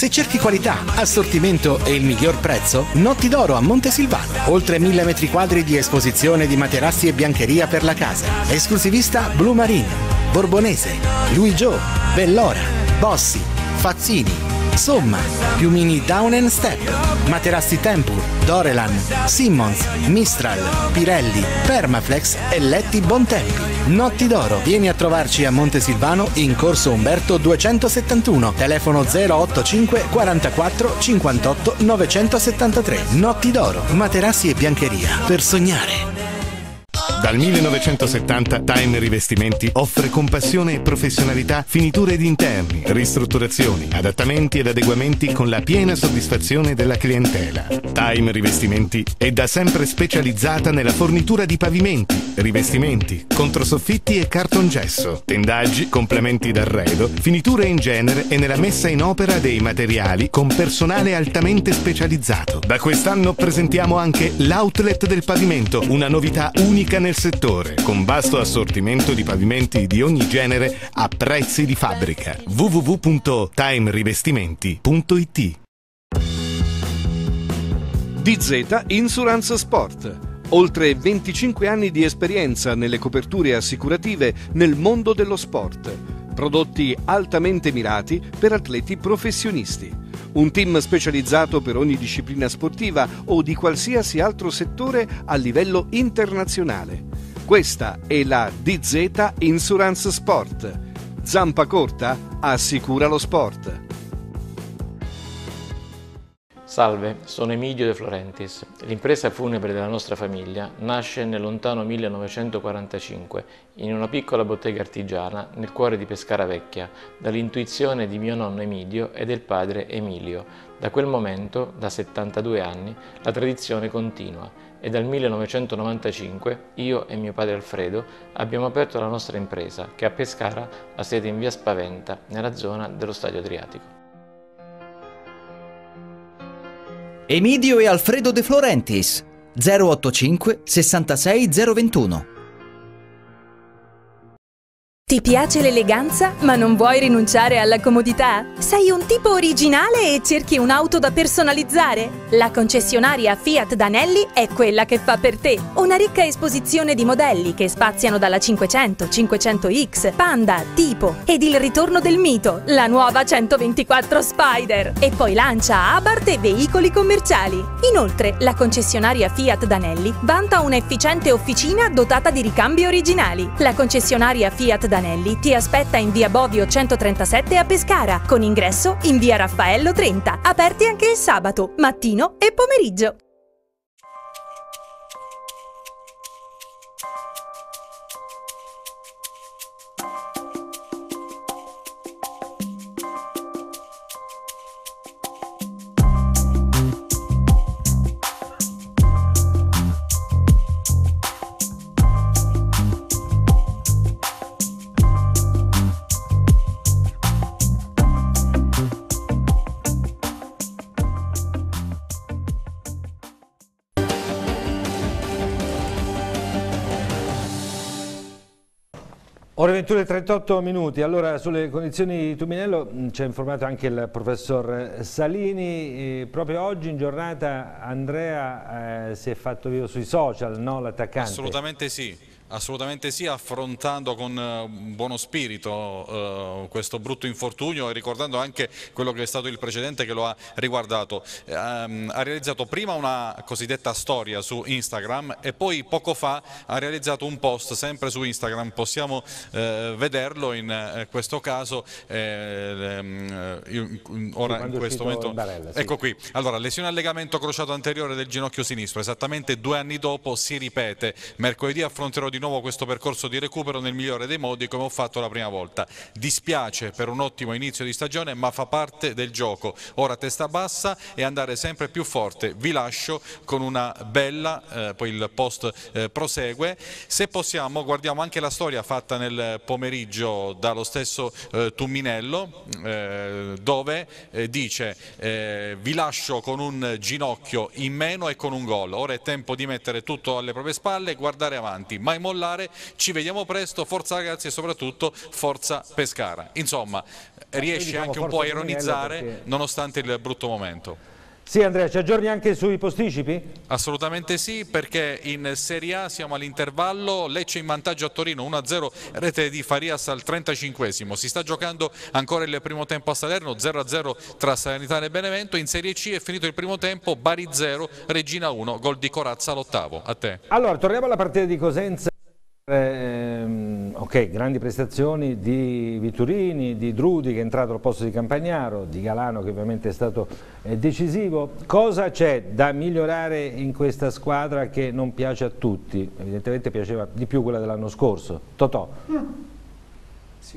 Se cerchi qualità, assortimento e il miglior prezzo, Notti d'Oro a Montesilvano. Oltre mille metri quadri di esposizione di materassi e biancheria per la casa. Esclusivista Blue Marine, Borbonese, Louis Joe, Bellora, Bossi, Fazzini, Somma, piumini Down Step, materassi Tempur, Dorelan, Simmons, Mistral, Pirelli, Permaflex e letti Bontempi. Notti d'oro, vieni a trovarci a Montesilvano in corso Umberto 271, telefono 085 44 58 973. Notti d'oro, materassi e biancheria per sognare. Dal 1970 Time Rivestimenti offre con passione e professionalità finiture di interni, ristrutturazioni, adattamenti ed adeguamenti con la piena soddisfazione della clientela. Time Rivestimenti è da sempre specializzata nella fornitura di pavimenti, rivestimenti, controsoffitti e cartongesso, tendaggi, complementi d'arredo, finiture in genere e nella messa in opera dei materiali con personale altamente specializzato. Da quest'anno presentiamo anche l'outlet del pavimento, una novità unica nel nel settore, con vasto assortimento di pavimenti di ogni genere a prezzi di fabbrica. www.timerivestimenti.it DZ Insurance Sport Oltre 25 anni di esperienza nelle coperture assicurative nel mondo dello sport. Prodotti altamente mirati per atleti professionisti. Un team specializzato per ogni disciplina sportiva o di qualsiasi altro settore a livello internazionale. Questa è la DZ Insurance Sport. Zampa corta assicura lo sport. Salve, sono Emilio De Florentis. L'impresa funebre della nostra famiglia nasce nel lontano 1945 in una piccola bottega artigiana nel cuore di Pescara Vecchia, dall'intuizione di mio nonno Emilio e del padre Emilio. Da quel momento, da 72 anni, la tradizione continua e dal 1995 io e mio padre Alfredo abbiamo aperto la nostra impresa che a Pescara ha sede in via Spaventa, nella zona dello Stadio Adriatico. Emidio e Alfredo De Florentis. 085 66 021 Ti piace l'eleganza ma non vuoi rinunciare alla comodità? Sei un tipo originale e cerchi un'auto da personalizzare? La concessionaria Fiat Danelli è quella che fa per te. Una ricca esposizione di modelli che spaziano dalla 500, 500X, Panda, Tipo ed il ritorno del mito, la nuova 124 Spider. E poi lancia Abarth e veicoli commerciali. Inoltre, la concessionaria Fiat Danelli vanta un'efficiente officina dotata di ricambi originali. La concessionaria Fiat Danelli ti aspetta in via Bovio 137 a Pescara, con ingresso in via Raffaello 30, aperti anche il sabato, mattino e pomeriggio. 21 e 38 minuti, allora sulle condizioni di Tuminello mm, ci ha informato anche il professor Salini, e proprio oggi in giornata Andrea eh, si è fatto vivo sui social, no? l'attaccante? Assolutamente sì. Assolutamente sì, affrontando con uh, buono spirito uh, questo brutto infortunio e ricordando anche quello che è stato il precedente che lo ha riguardato. Um, ha realizzato prima una cosiddetta storia su Instagram e poi poco fa ha realizzato un post sempre su Instagram, possiamo uh, vederlo in questo caso, ehm, io, ora in questo momento... In barella, sì. Ecco qui, allora lesione al legamento crociato anteriore del ginocchio sinistro, esattamente due anni dopo si ripete, mercoledì affronterò di nuovo questo percorso di recupero nel migliore dei modi come ho fatto la prima volta. Dispiace per un ottimo inizio di stagione ma fa parte del gioco. Ora testa bassa e andare sempre più forte. Vi lascio con una bella, eh, poi il post eh, prosegue. Se possiamo guardiamo anche la storia fatta nel pomeriggio dallo stesso eh, Tumminello eh, dove eh, dice eh, vi lascio con un ginocchio in meno e con un gol. Ora è tempo di mettere tutto alle proprie spalle e guardare avanti. Mai mollare, ci vediamo presto, forza ragazzi e soprattutto forza Pescara. Insomma, riesce diciamo anche un po' a ironizzare perché... nonostante il brutto momento. Sì Andrea, ci aggiorni anche sui posticipi? Assolutamente sì, perché in Serie A siamo all'intervallo, Lecce in vantaggio a Torino 1-0, rete di Farias al 35esimo. Si sta giocando ancora il primo tempo a Salerno, 0-0 tra Salernitana e Benevento. In Serie C è finito il primo tempo, Bari 0, Regina 1, gol di Corazza all'ottavo. A te. Allora, torniamo alla partita di Cosenza. Eh, ok, grandi prestazioni di Viturini, di Drudi che è entrato al posto di Campagnaro, di Galano che ovviamente è stato eh, decisivo. Cosa c'è da migliorare in questa squadra che non piace a tutti? Evidentemente piaceva di più quella dell'anno scorso. Totò. Mm.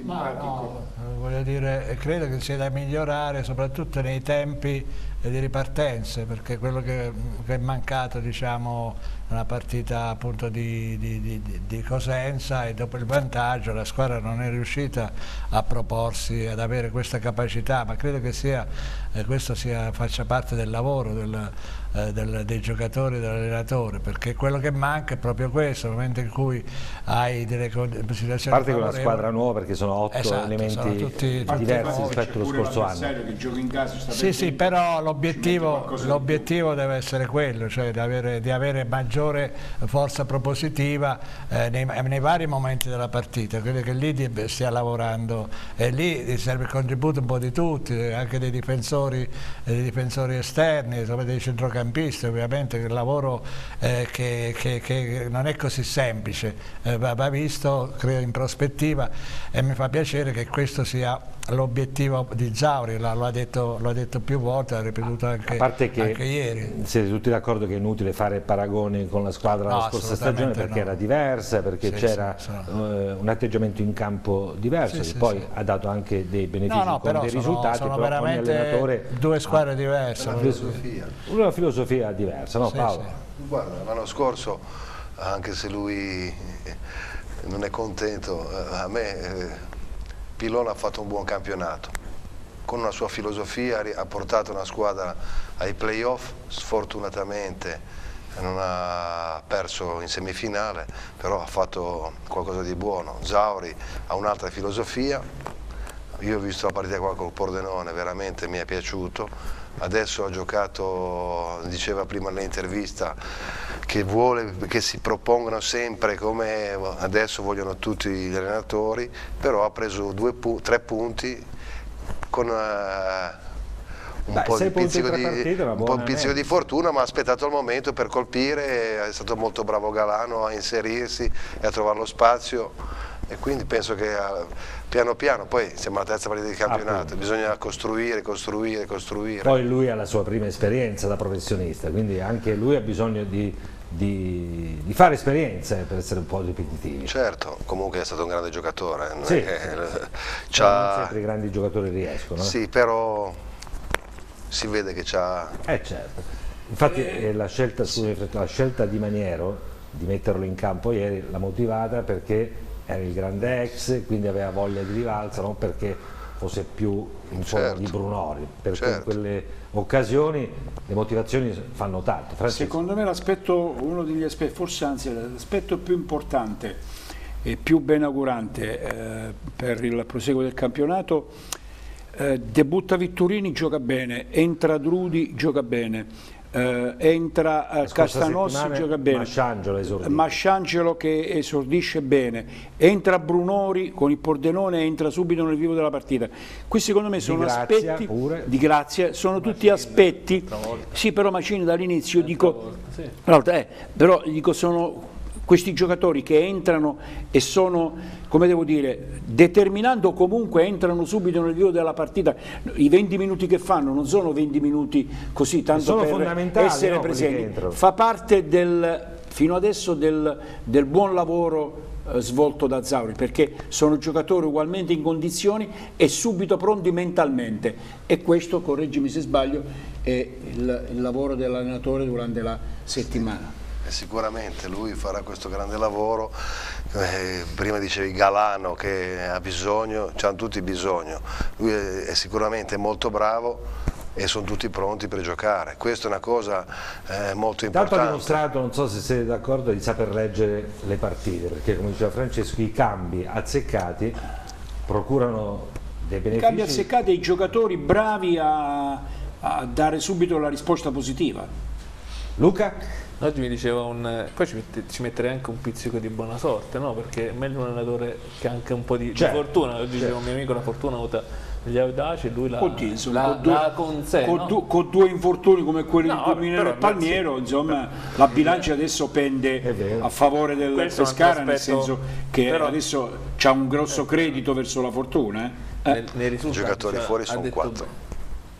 Ma no, voglio dire, credo che sia da migliorare soprattutto nei tempi di ripartenze perché quello che, che è mancato diciamo una partita appunto di, di, di, di, Cosenza e dopo il vantaggio la squadra non è riuscita a proporsi, ad avere questa capacità, ma credo che sia, eh, questo sia, faccia parte del lavoro del, eh, del, dei giocatori e dell'allenatore, perché quello che manca è proprio questo, nel momento in cui hai delle situazioni... A parte con una squadra nuova perché sono otto esatto, elementi sono tutti, diversi rispetto allo scorso anno. Che gioca in casa sì, sì, però l'obiettivo deve essere quello, cioè di avere, di avere maggiore maggiore forza propositiva eh, nei, nei, vari momenti della partita, credo che lì stia lavorando. E lì serve il contributo un po' di tutti, anche dei difensori, dei difensori esterni, dei centrocampisti, ovviamente il lavoro eh, che, che, che, non è così semplice, eh, va, va visto credo in prospettiva e mi fa piacere che questo sia l'obiettivo di Zauri, lo ha, detto, lo ha, detto, più volte, l'ha ripetuto anche, A parte che anche ieri. Siete tutti d'accordo che è inutile fare paragoni con la squadra della scorsa stagione perché no. era diversa, perché sì, c'era sì, uh, un atteggiamento in campo diverso, sì, che poi ha dato anche dei benefici no, no, con dei sono, risultati. Sono veramente due squadre diverse. Una filosofia. Una filosofia diversa, no Paolo? Guarda, l'anno scorso, anche se lui non è contento, eh, a me eh, Pilone ha fatto un buon campionato. Con una sua filosofia ha portato una squadra ai playoff, sfortunatamente non ha perso in semifinale, però ha fatto qualcosa di buono. Zauri ha un'altra filosofia, io ho visto la partita qua col Pordenone, veramente mi è piaciuto, adesso ha giocato, diceva prima nell'intervista, che vuole che si propongano sempre come adesso vogliono tutti gli allenatori, però ha preso due, tre punti con uh, un, Beh, po di pizzico, di, partite, un po' pizzico di fortuna, ma ha aspettato il momento per colpire, è stato molto bravo Galano a inserirsi e a trovare lo spazio e quindi penso che uh, piano piano, poi siamo alla terza partita di campionato, Appunto. bisogna costruire, costruire, costruire. Poi lui ha la sua prima esperienza da professionista, quindi anche lui ha bisogno di, di, di fare esperienze per essere un po' ripetitivi. Certo, comunque è stato un grande giocatore. Sì, eh, non sempre i grandi giocatori riescono. Eh? Sì, però si vede che c'ha... Eh certo, infatti eh, la, scelta, scusami, la scelta di Maniero di metterlo in campo ieri l'ha motivata perché era il grande ex, quindi aveva voglia di rivalsa, non perché fosse più un certo. po' di Brunori, perché certo. in quelle occasioni le motivazioni fanno tanto. Francisco. Secondo me l'aspetto, uno degli aspetti, forse anzi l'aspetto più importante e più benaugurante eh, per il proseguo del campionato, eh, debutta Vitturini, gioca bene, entra Drudi, gioca bene, eh, entra eh, Castanossi, gioca bene, Masciangelo, Masciangelo, che esordisce bene, entra Brunori con il Pordenone, entra subito nel vivo della partita. Questi secondo me sono aspetti pure. di grazia, sono Macini, tutti aspetti, sì però Macini dall'inizio dico, sì. eh, però dico sono questi giocatori che entrano e sono, come devo dire, determinando comunque, entrano subito nel vivo della partita, i 20 minuti che fanno non sono 20 minuti così tanto per essere no, presenti, fa parte del, fino adesso del, del buon lavoro eh, svolto da Zauri perché sono giocatori ugualmente in condizioni e subito pronti mentalmente. E questo, correggimi se sbaglio, è il, il lavoro dell'allenatore durante la settimana sicuramente lui farà questo grande lavoro, eh, prima dicevi Galano che ha bisogno, hanno tutti bisogno, lui è, è, sicuramente molto bravo e sono tutti pronti per giocare, questa è una cosa eh, molto importante. Tanto ha dimostrato, non so se siete d'accordo, di saper leggere le partite, perché come diceva Francesco i cambi azzeccati procurano dei benefici. I cambi azzeccati e i giocatori bravi a, a dare subito la risposta positiva. Luca? Oggi mi diceva un... poi ci, mette, ci, metterei anche un pizzico di buona sorte, no? Perché è meglio un allenatore che ha anche un po' di, certo, di fortuna. Oggi certo. diceva un mio amico la fortuna ha avuta gli audaci e lui la, Oddio, insomma, la, con, due, la con, sé, con, no? du, con, due infortuni come quelli no, di Dominero e Palmiero, sì. insomma, la bilancia adesso pende a favore del Questo Pescara, nel senso che però, adesso c'ha un grosso credito verso la fortuna. Eh? I giocatori cioè, fuori sono quattro.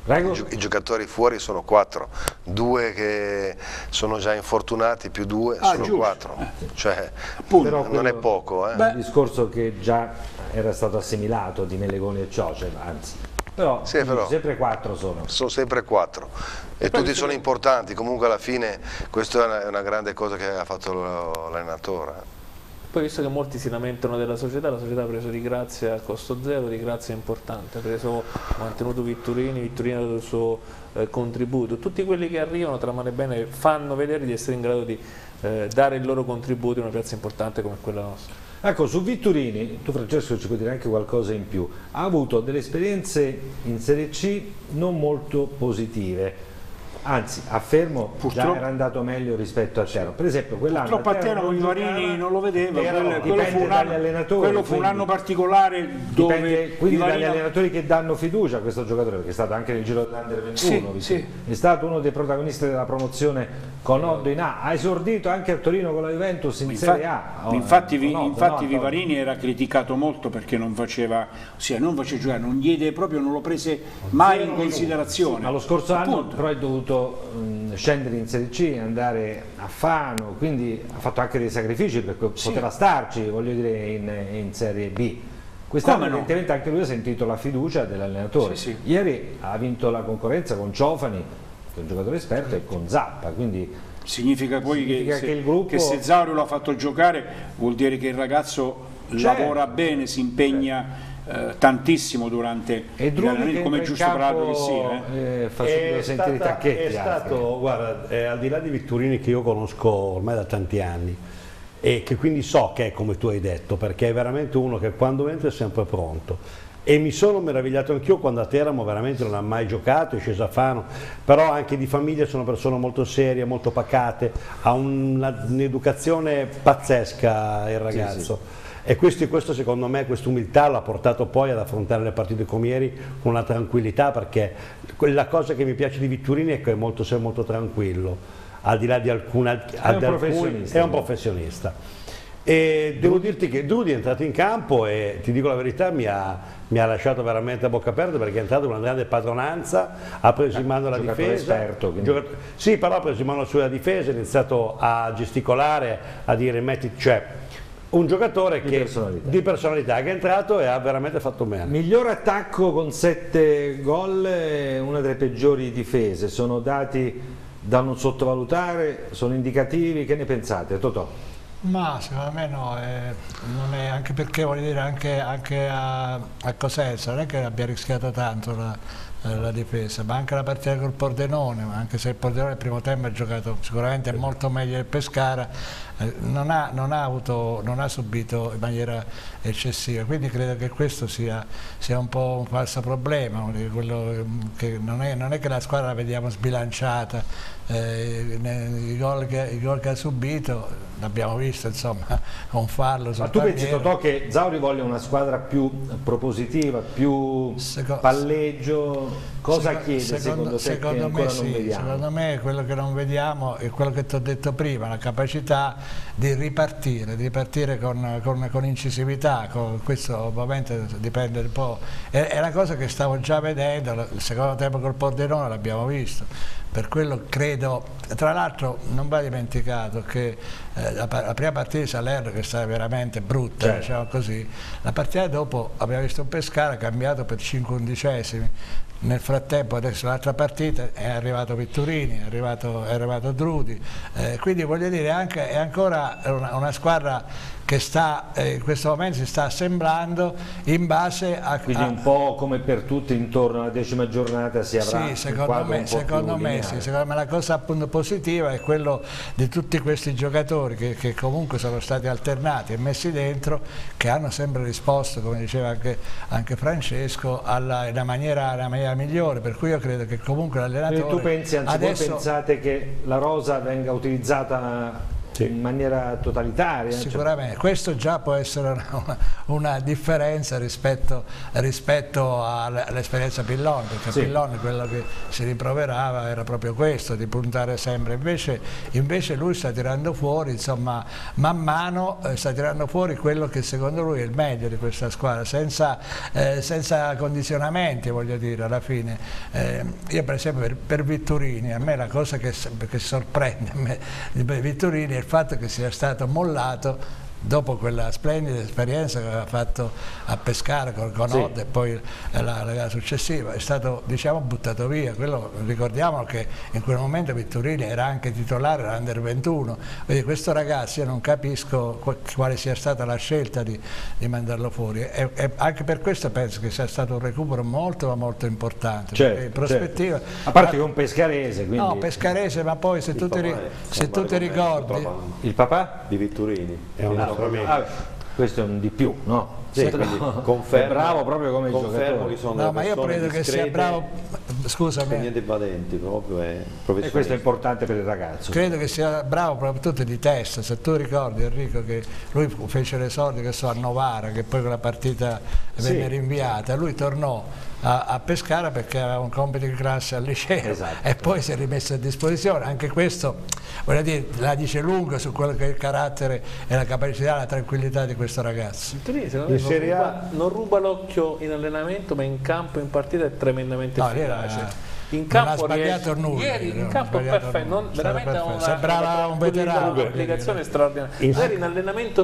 I, giocatori fuori sono quattro, due che sono già infortunati, più due ah, sono giusto. quattro, cioè Però non è poco. Eh. Il discorso che già era stato assimilato di Melegoni e Cioce, anzi, però, sì, però sempre quattro sono. Sono sempre quattro e, e tutti sono importanti, comunque alla fine questa è una, è una grande cosa che ha fatto l'allenatore. Poi visto che molti si lamentano della società, la società ha preso di grazia a costo zero, di grazia importante, ha preso, mantenuto Vitturini, Vitturini ha dato il suo eh, contributo, tutti quelli che arrivano tra male bene fanno vedere di essere in grado di eh, dare il loro contributo in una piazza importante come quella nostra. Ecco, su Vitturini, tu Francesco ci puoi dire anche qualcosa in più, ha avuto delle esperienze in Serie C non molto positive, anzi a Fermo Purtroppo- già era andato meglio rispetto a Teramo. Per esempio quell'anno Purtroppo a Teramo i giocava, non lo vedevo, era- quello, quello fu un anno, allenatori, quello fu un anno particolare dove Dipende quindi i dagli allenatori che danno fiducia a questo giocatore, perché è stato anche nel giro dell'Under 21, Sì, sì. è stato uno dei protagonisti della promozione con Oddo in A, ha esordito anche a Torino con la Juventus in Infatti, Serie A. Oh, infatti, Vi- Oddo, infatti no, Vivarini era criticato molto perché non faceva, ossia non faceva giocare, non diede proprio, non lo prese mai in considerazione. Ma lo scorso anno Appunto. però è dovuto mh, scendere in Serie C, andare a Fano, quindi ha fatto anche dei sacrifici perché Sì. poteva starci, voglio dire, in, in Serie B. Quest'anno Come no? evidentemente anche lui ha sentito la fiducia dell'allenatore. Sì, sì. Ieri ha vinto la concorrenza con Ciofani, che è un giocatore esperto, e con Zappa, quindi Significa poi Significa che, se, che il gruppo- che se Zaurio l'ha fatto giocare vuol dire che il ragazzo Certo. lavora bene, si impegna eh, tantissimo durante e che come giusto peraltro che sia. eh. eh, È sentire i stata- tacchetti. È stato, guarda, eh, al di là di Vitturini che io conosco ormai da tanti anni e che quindi so che è come tu hai detto, perché è veramente uno che quando entra è sempre pronto. E mi sono meravigliato anch'io quando a Teramo veramente non ha mai giocato, è sceso a Fano, però anche di famiglia sono persone molto serie, molto pacate, ha un'educazione pazzesca il ragazzo. E questo, questo secondo me, questa umiltà l'ha portato poi ad affrontare le partite come ieri con una tranquillità, perché quella cosa che mi piace di Vitturini è che è molto, sei molto tranquillo, al di là di alcuna... un di alcuni- professionista. è un professionista. E devo dirti che Drudi è entrato in campo e ti dico la verità mi ha, mi ha lasciato veramente a bocca aperta perché è entrato con una grande padronanza, ha preso in mano la giocatore difesa. esperto, quindi. Giocat- sì, però ha preso in mano la sua difesa, ha iniziato a gesticolare, a dire metti, cioè un giocatore Di che, personalità. di personalità che è entrato e ha veramente fatto bene. Miglior attacco con 7 gol, una delle peggiori difese. Sono dati da non sottovalutare, sono indicativi. Che ne pensate, Totò? Ma secondo me no, eh, non è, anche perché voglio dire anche, anche a, a Cosenza non è che abbia rischiato tanto la, la difesa, ma anche la partita col Pordenone, anche se il Pordenone il primo tempo ha giocato sicuramente molto meglio del Pescara, non, ha, non, ha avuto, non ha subito in maniera eccessiva, quindi credo che questo sia, sia un po' un falso problema, che non, è, non è che la squadra la vediamo sbilanciata, eh, i, gol che, i gol che ha subito l'abbiamo visto insomma con farlo Ma tu pensi. Totò, che Zauri voglia una squadra più propositiva, più palleggio? Cosa Seco- chiede secondo, te che secondo me sì, secondo me quello che non vediamo è quello che ti ho detto prima, la capacità di ripartire, di ripartire con, con- con incisività, con- questo ovviamente dipende un po', è, è una cosa che stavo già vedendo, il secondo tempo col Pordenone l'abbiamo visto, per quello credo, tra l'altro non va dimenticato che eh, la, la prima partita di Salerno che è stata veramente brutta, Certo. diciamo così, la partita dopo abbiamo visto un Pescara cambiato per 5 undicesimi, nel frattempo adesso l'altra partita è arrivato Vitturini, è arrivato, è arrivato Drudi, eh, quindi voglio dire anche, è ancora una, una squadra che sta, eh, in questo momento si sta assemblando in base a... Quindi un po' come per tutti intorno alla decima giornata si avrà sì, secondo me, secondo me sì, secondo me la cosa appunto positiva è quello di tutti questi giocatori che, che comunque sono stati alternati e messi dentro, che hanno sempre risposto, come diceva anche, anche Francesco, alla, in una maniera, in una maniera migliore, per cui io credo che comunque l'allenatore... Quindi tu pensi, anzi adesso, voi pensate che la rosa venga utilizzata in maniera totalitaria? Cioè, Sicuramente, questo già può essere una, una- differenza rispetto, rispetto all- all'esperienza Pillon, perché Sì. Pillon quello che si rimproverava era proprio questo, di puntare sempre, invece, invece lui sta tirando fuori, insomma, man mano eh, sta tirando fuori quello che secondo lui è il meglio di questa squadra, senza, eh, senza condizionamenti voglio dire alla fine. Eh, io per esempio per, per Vitturini, a me la cosa che, che sorprende me di Vitturini è il fatto che sia stato mollato dopo quella splendida esperienza che aveva fatto a pescare con, con Sì. Odd e poi la, la gara successiva, è stato diciamo buttato via, quello, ricordiamo che in quel momento Vitturini era anche titolare all'Under 21, quindi questo ragazzo io non capisco qu- quale sia stata la scelta di, di mandarlo fuori e, e anche per questo penso che sia stato un recupero molto ma molto importante, Certo, in prospettiva... certo. A parte che è un pescarese, quindi... No, pescarese, ma poi se tu ti, ri- se tu ti ricordi... Il papà? Di Vitturini. È un Ah, questo è un di più, no? Sì, quindi è confermo, bravo proprio come confermo che sono No, ma io credo che sia bravo, scusami. niente invadenti, proprio è E questo è importante per il ragazzo. Credo che sia bravo proprio tutto di testa, se tu ricordi Enrico che lui fece l'esordio che so, a Novara, che poi quella partita venne Sì. rinviata, lui tornò a, a Pescara perché aveva un compito di classe al liceo e poi si è rimesso a disposizione, anche questo voglio dire, la dice lunga su quello che è il carattere e la capacità, la tranquillità di questo ragazzo. In non ruba, non ruba l'occhio in allenamento, ma in campo, in partita è tremendamente No, efficace. In non campo ha sbagliato riesce- nulla, Ieri non in campo perfetto, non, veramente perfetto. una, Sembrava un veterano, un'applicazione straordinaria. In- Magari in allenamento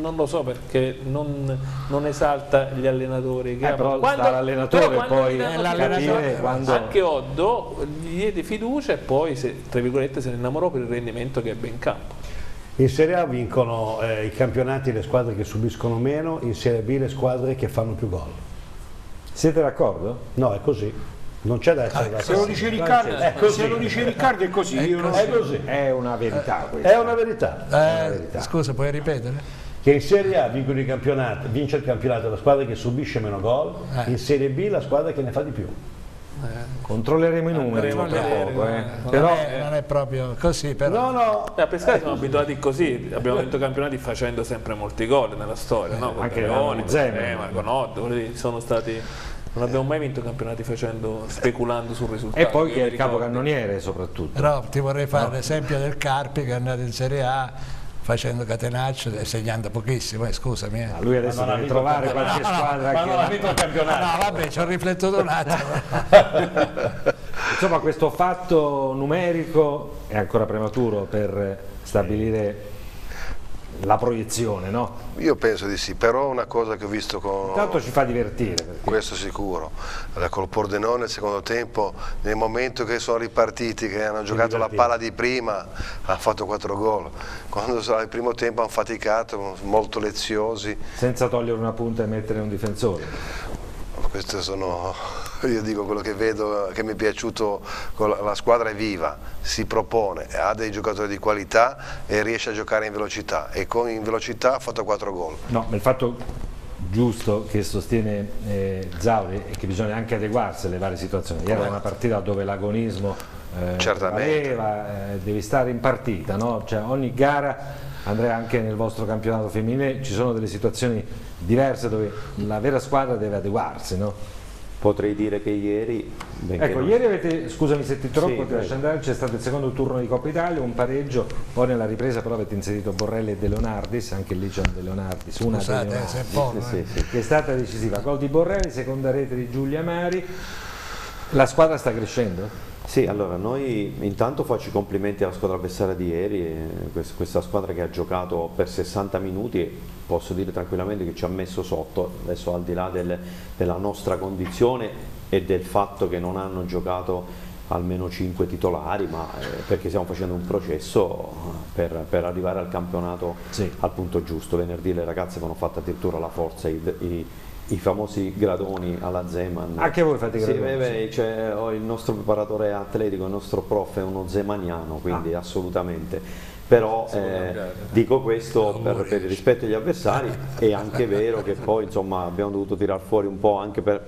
non lo so perché non, non esalta gli allenatori. Che Eh, però Quando- sta l'allenatore poi capire quando- Anche Oddo gli diede fiducia e poi se, tra virgolette se ne innamorò per il rendimento che ebbe in campo. In Serie A vincono eh, i campionati le squadre che subiscono meno, in Serie B le squadre che fanno più gol. Siete d'accordo? No, è così. Non c'è da essere d'accordo. Se lo dice Riccardo, È così. se lo dice Riccardo è così. io non È così. È una verità questa. È una verità. è una Eh, verità. scusa, puoi ripetere? Che in Serie A vincono i campionati, vince il campionato la squadra che subisce meno gol, Eh. in Serie B la squadra che ne fa di più. Controlleremo i numeri tra poco. eh. Però non, è, non è proprio così, però. No, no. Eh, a Pescara siamo abituati così, abbiamo vinto campionati facendo sempre molti gol nella storia, no? con Anche Leone, con dire, sono stati non abbiamo mai vinto campionati facendo, speculando sul risultato. e poi che è il capocannoniere soprattutto. Però ti vorrei fare l'esempio del Carpi che è andato in Serie A facendo catenaccio e segnando pochissimo, eh, scusami. eh. Lui adesso Ma deve trovare qualche campionato. squadra Ma che... non ha vinto il campionato. No, vabbè, ci ho riflettuto un attimo. Insomma, questo fatto numerico è ancora prematuro per stabilire la proiezione, no? Io penso di sì, però una cosa che ho visto con... Intanto ci fa divertire. perché- Questo sicuro. Col Pordenone nel secondo tempo, nel momento che sono ripartiti, che hanno giocato la palla di prima, hanno fatto quattro gol. Quando sono al primo tempo hanno faticato, molto leziosi. Senza togliere una punta e mettere un difensore. Queste sono, io dico quello che vedo, che mi è piaciuto, la- squadra è viva, si propone, ha dei giocatori di qualità e riesce a giocare in velocità e con in velocità ha fatto quattro gol. No, ma il fatto giusto che sostiene eh, Zauri è che bisogna anche adeguarsi alle varie situazioni. Ieri era una partita dove l'agonismo eh, Certamente. valeva, eh, devi stare in partita, no? Cioè, ogni gara, Andrea anche nel vostro campionato femminile ci sono delle situazioni diverse dove la vera squadra deve adeguarsi, no? Potrei dire che ieri... Ecco, non- ieri avete, scusami se ti interrompo, Sì, ti lascio prego. andare, c'è stato il secondo turno di Coppa Italia, un pareggio, poi nella ripresa però avete inserito Borrelli e De Leonardis, anche lì c'è un De Leonardis, una Scusate, De eh, Leonardis, poco, sì, eh. sì, che è stata decisiva. Gol di Borrelli, seconda rete di Giulia Mari, la squadra sta crescendo? Sì, allora noi intanto faccio i complimenti alla squadra avversaria di ieri, eh, quest- questa squadra che ha giocato per 60 minuti posso dire tranquillamente che ci ha messo sotto, adesso al di là del- della nostra condizione e del fatto che non hanno giocato almeno 5 titolari, ma eh, perché stiamo facendo un processo eh, per, per arrivare al campionato al punto giusto. Venerdì le ragazze avevano fatto addirittura la forza, i, i- i famosi gradoni alla Zeman. Anche voi fate i Sì, gradoni, beh, beh, cioè, il nostro preparatore atletico, il nostro prof è uno zemaniano, quindi Ah. assolutamente. Però eh, dico questo per, per il rispetto agli avversari, è anche vero che poi insomma, abbiamo dovuto tirar fuori un po' anche per,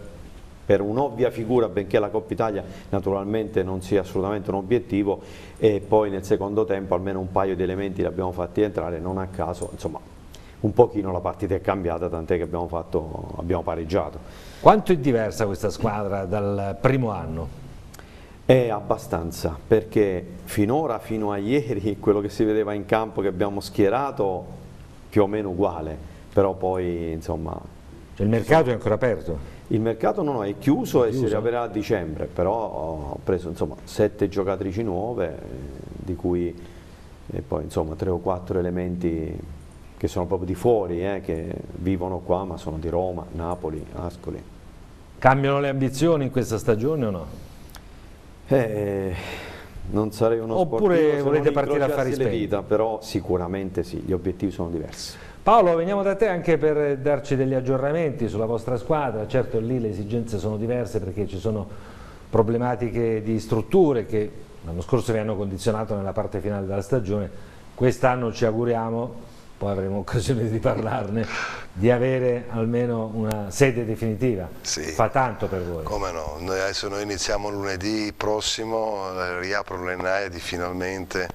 per un'ovvia figura, benché la Coppa Italia naturalmente non sia assolutamente un obiettivo, e poi nel secondo tempo almeno un paio di elementi li abbiamo fatti entrare, non a caso, insomma un pochino la partita è cambiata, tant'è che abbiamo, fatto, abbiamo pareggiato. Quanto è diversa questa squadra dal primo anno? È abbastanza, perché finora, fino a ieri, quello che si vedeva in campo che abbiamo schierato, più o meno uguale, però poi insomma... Cioè, il mercato è ancora aperto? Il mercato no, no, è chiuso, e chiuso? si riaprirà a dicembre, però ho preso insomma sette giocatrici nuove, eh, di cui e poi insomma tre o quattro elementi che sono proprio di fuori, eh, che vivono qua ma sono di Roma, Napoli, Ascoli. Cambiano le ambizioni in questa stagione o no? Eh, non sarei uno Oppure volete partire a fari le però sicuramente sì, gli obiettivi sono diversi. Paolo, veniamo da te anche per darci degli aggiornamenti sulla vostra squadra, certo lì le esigenze sono diverse perché ci sono problematiche di strutture che l'anno scorso vi hanno condizionato nella parte finale della stagione, quest'anno ci auguriamo poi avremo occasione di parlarne, di avere almeno una sede definitiva. Sì. Fa tanto per voi. Come no, noi adesso noi iniziamo lunedì prossimo, eh, riapro le Naiadi finalmente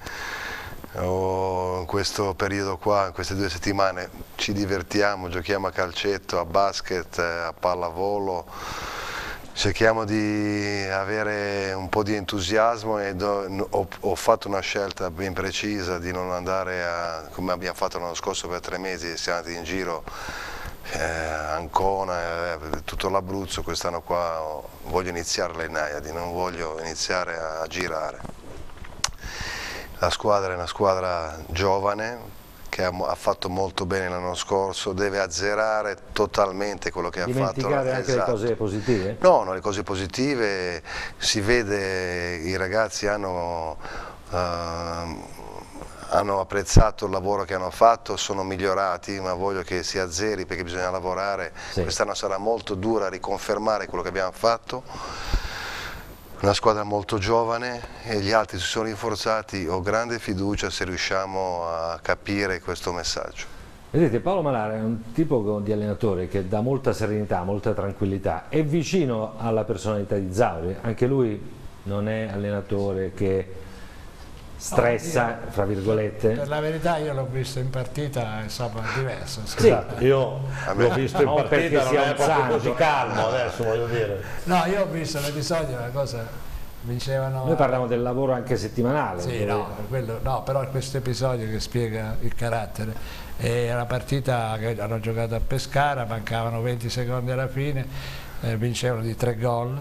oh, in questo periodo qua, in queste due settimane ci divertiamo, giochiamo a calcetto, a basket, a pallavolo, cerchiamo di avere un po' di entusiasmo e ho, ho, fatto una scelta ben precisa di non andare a, come abbiamo fatto l'anno scorso per tre mesi, siamo andati in giro eh, Ancona, eh, tutto l'Abruzzo, quest'anno qua voglio iniziare le Naiadi, non voglio iniziare a girare. La squadra è una squadra giovane che ha, ha fatto molto bene l'anno scorso, deve azzerare totalmente quello che ha fatto. Dimenticare anche esatto. le cose positive? No, no, le cose positive si vede, i ragazzi hanno, uh, hanno apprezzato il lavoro che hanno fatto, sono migliorati, ma voglio che si azzeri perché bisogna lavorare. Sì. Quest'anno sarà molto dura riconfermare quello che abbiamo fatto una squadra molto giovane e gli altri si sono rinforzati, ho grande fiducia se riusciamo a capire questo messaggio. Vedete, Paolo Malara è un tipo di allenatore che dà molta serenità, molta tranquillità, è vicino alla personalità di Zauri, anche lui non è allenatore che stressa, no, fra virgolette. Per la verità io l'ho visto in partita insomma è diverso. Sì, esatto, io l'ho visto in no, partita, non è proprio così calmo adesso voglio dire. No, io ho visto l'episodio, una cosa vincevano... Noi parliamo del lavoro anche settimanale. Sì, no, quello, no, però questo episodio che spiega il carattere è una partita che hanno giocato a Pescara, mancavano 20 secondi alla fine, eh, vincevano di tre gol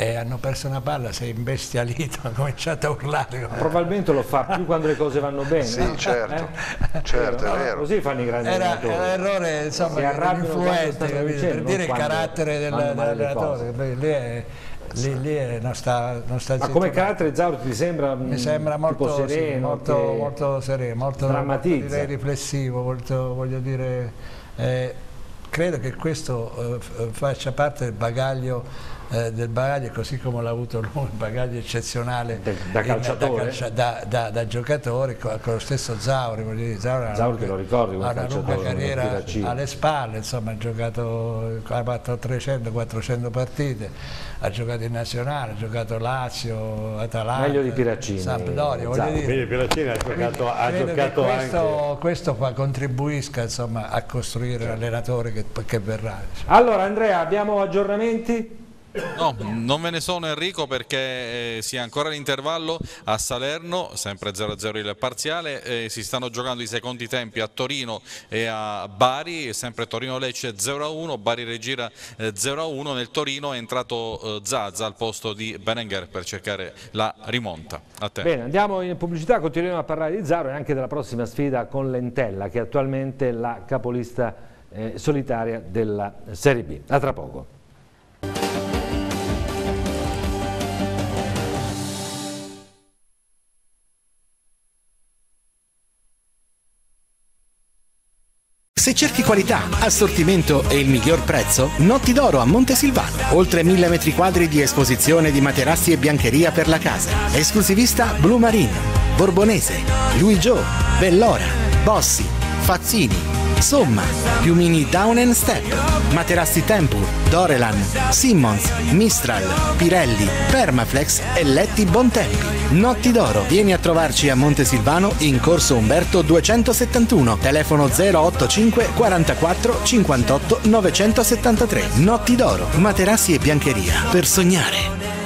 e hanno perso una palla, si è imbestialito, ha cominciato a urlare. Probabilmente lo fa più quando le cose vanno bene. Sì, no? certo, Eh? certo, No, è vero. Così fanno i grandi Era, era errore insomma, vincendo, per dire il carattere dell'allenatore. cose. Lì è, lì, lì è- non sta, non sta Ma zitto come carattere Zauri ti sembra, mm, Mi sembra molto tipo sì, sereno, molto, che molto sereno, molto, drammatizza? direi riflessivo, molto, voglio dire, eh, credo che questo eh, faccia parte del bagaglio, eh, del bagaglio così come l'ha avuto lui, un bagaglio eccezionale Da- da in- calciatore? calcia- da, da- da giocatore, co- con, lo stesso Zauri, voglio dire, Zauri ha una Zauri te lunga- lo ricordi ha una lunga carriera alle spalle, insomma ha giocato, ha fatto 300-400 partite, ha giocato in nazionale, ha giocato Lazio, Atalanta, Meglio di Piraccini, Sampdoria, voglio Zauri. dire. Quindi Piracini ha giocato, ha giocato questo, anche... questo fa- contribuisca insomma, a costruire l'allenatore che, che verrà. diciamo. Allora Andrea, abbiamo aggiornamenti? No, non ve ne sono Enrico perché eh, si è ancora l'intervallo a Salerno, sempre 0-0 il parziale, eh, si stanno giocando i secondi tempi a Torino e a Bari, sempre Torino-Lecce 0-1, Bari-Regira eh, 0-1, nel Torino è entrato eh, Zaza al posto di Berenguer per cercare la rimonta. A te. Bene, andiamo in pubblicità, continuiamo a parlare di Zaro e anche della prossima sfida con Lentella, che è attualmente la capolista eh, solitaria della Serie B. A tra poco. Se cerchi qualità, assortimento e il miglior prezzo, Notti d'Oro a Montesilvano. Oltre 1000 metri quadri di esposizione di materassi e biancheria per la casa. Esclusivista Blue Marine, Borbonese, Louis Joe, Bellora, Bossi, Fazzini. Somma, piumini Down Step, materassi Tempur, Dorelan, Simmons, Mistral, Pirelli, Permaflex e letti Bontempi. Notti d'Oro, vieni a trovarci a Montesilvano in corso Umberto 271, telefono 085 44 58 973. Notti d'Oro, materassi e biancheria per sognare.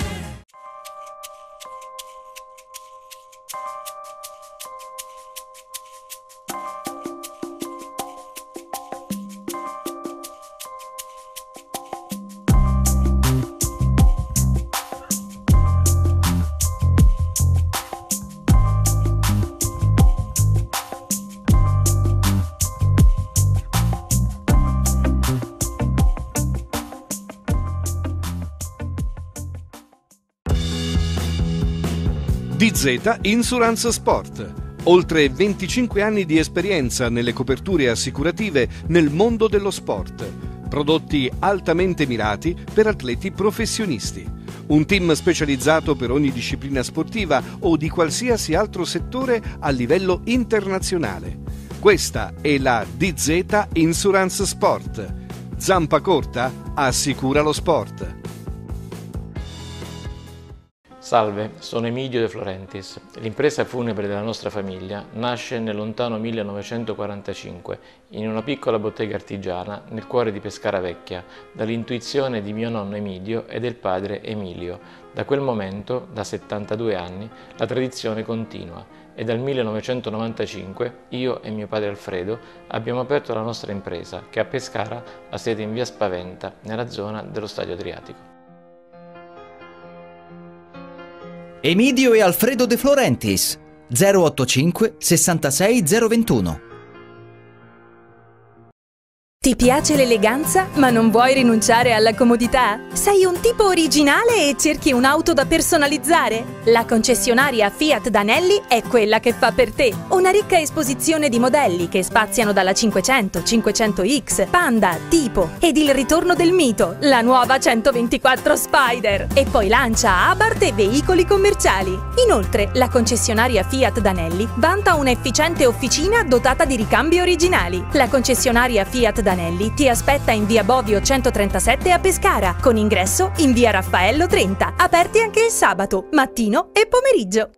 DZ Insurance Sport. Oltre 25 anni di esperienza nelle coperture assicurative nel mondo dello sport. Prodotti altamente mirati per atleti professionisti. Un team specializzato per ogni disciplina sportiva o di qualsiasi altro settore a livello internazionale. Questa è la DZ Insurance Sport. Zampa corta? Assicura lo sport. Salve, sono Emilio De Florentis. L'impresa funebre della nostra famiglia nasce nel lontano 1945 in una piccola bottega artigiana nel cuore di Pescara Vecchia dall'intuizione di mio nonno Emilio e del padre Emilio. Da quel momento, da 72 anni, la tradizione continua e dal 1995 io e mio padre Alfredo abbiamo aperto la nostra impresa che a Pescara ha sede in via Spaventa nella zona dello Stadio Adriatico. Emidio e Alfredo De Florentis. 085 66 021 Ti piace l'eleganza ma non vuoi rinunciare alla comodità? Sei un tipo originale e cerchi un'auto da personalizzare? La concessionaria Fiat Danelli è quella che fa per te. Una ricca esposizione di modelli che spaziano dalla 500, 500X, Panda, Tipo ed il ritorno del mito, la nuova 124 Spider. E poi lancia Abarth e veicoli commerciali. Inoltre, la concessionaria Fiat Danelli vanta un'efficiente officina dotata di ricambi originali. La concessionaria Fiat Danelli Danelli ti aspetta in via Bovio 137 a Pescara, con ingresso in via Raffaello 30, aperti anche il sabato, mattino e pomeriggio.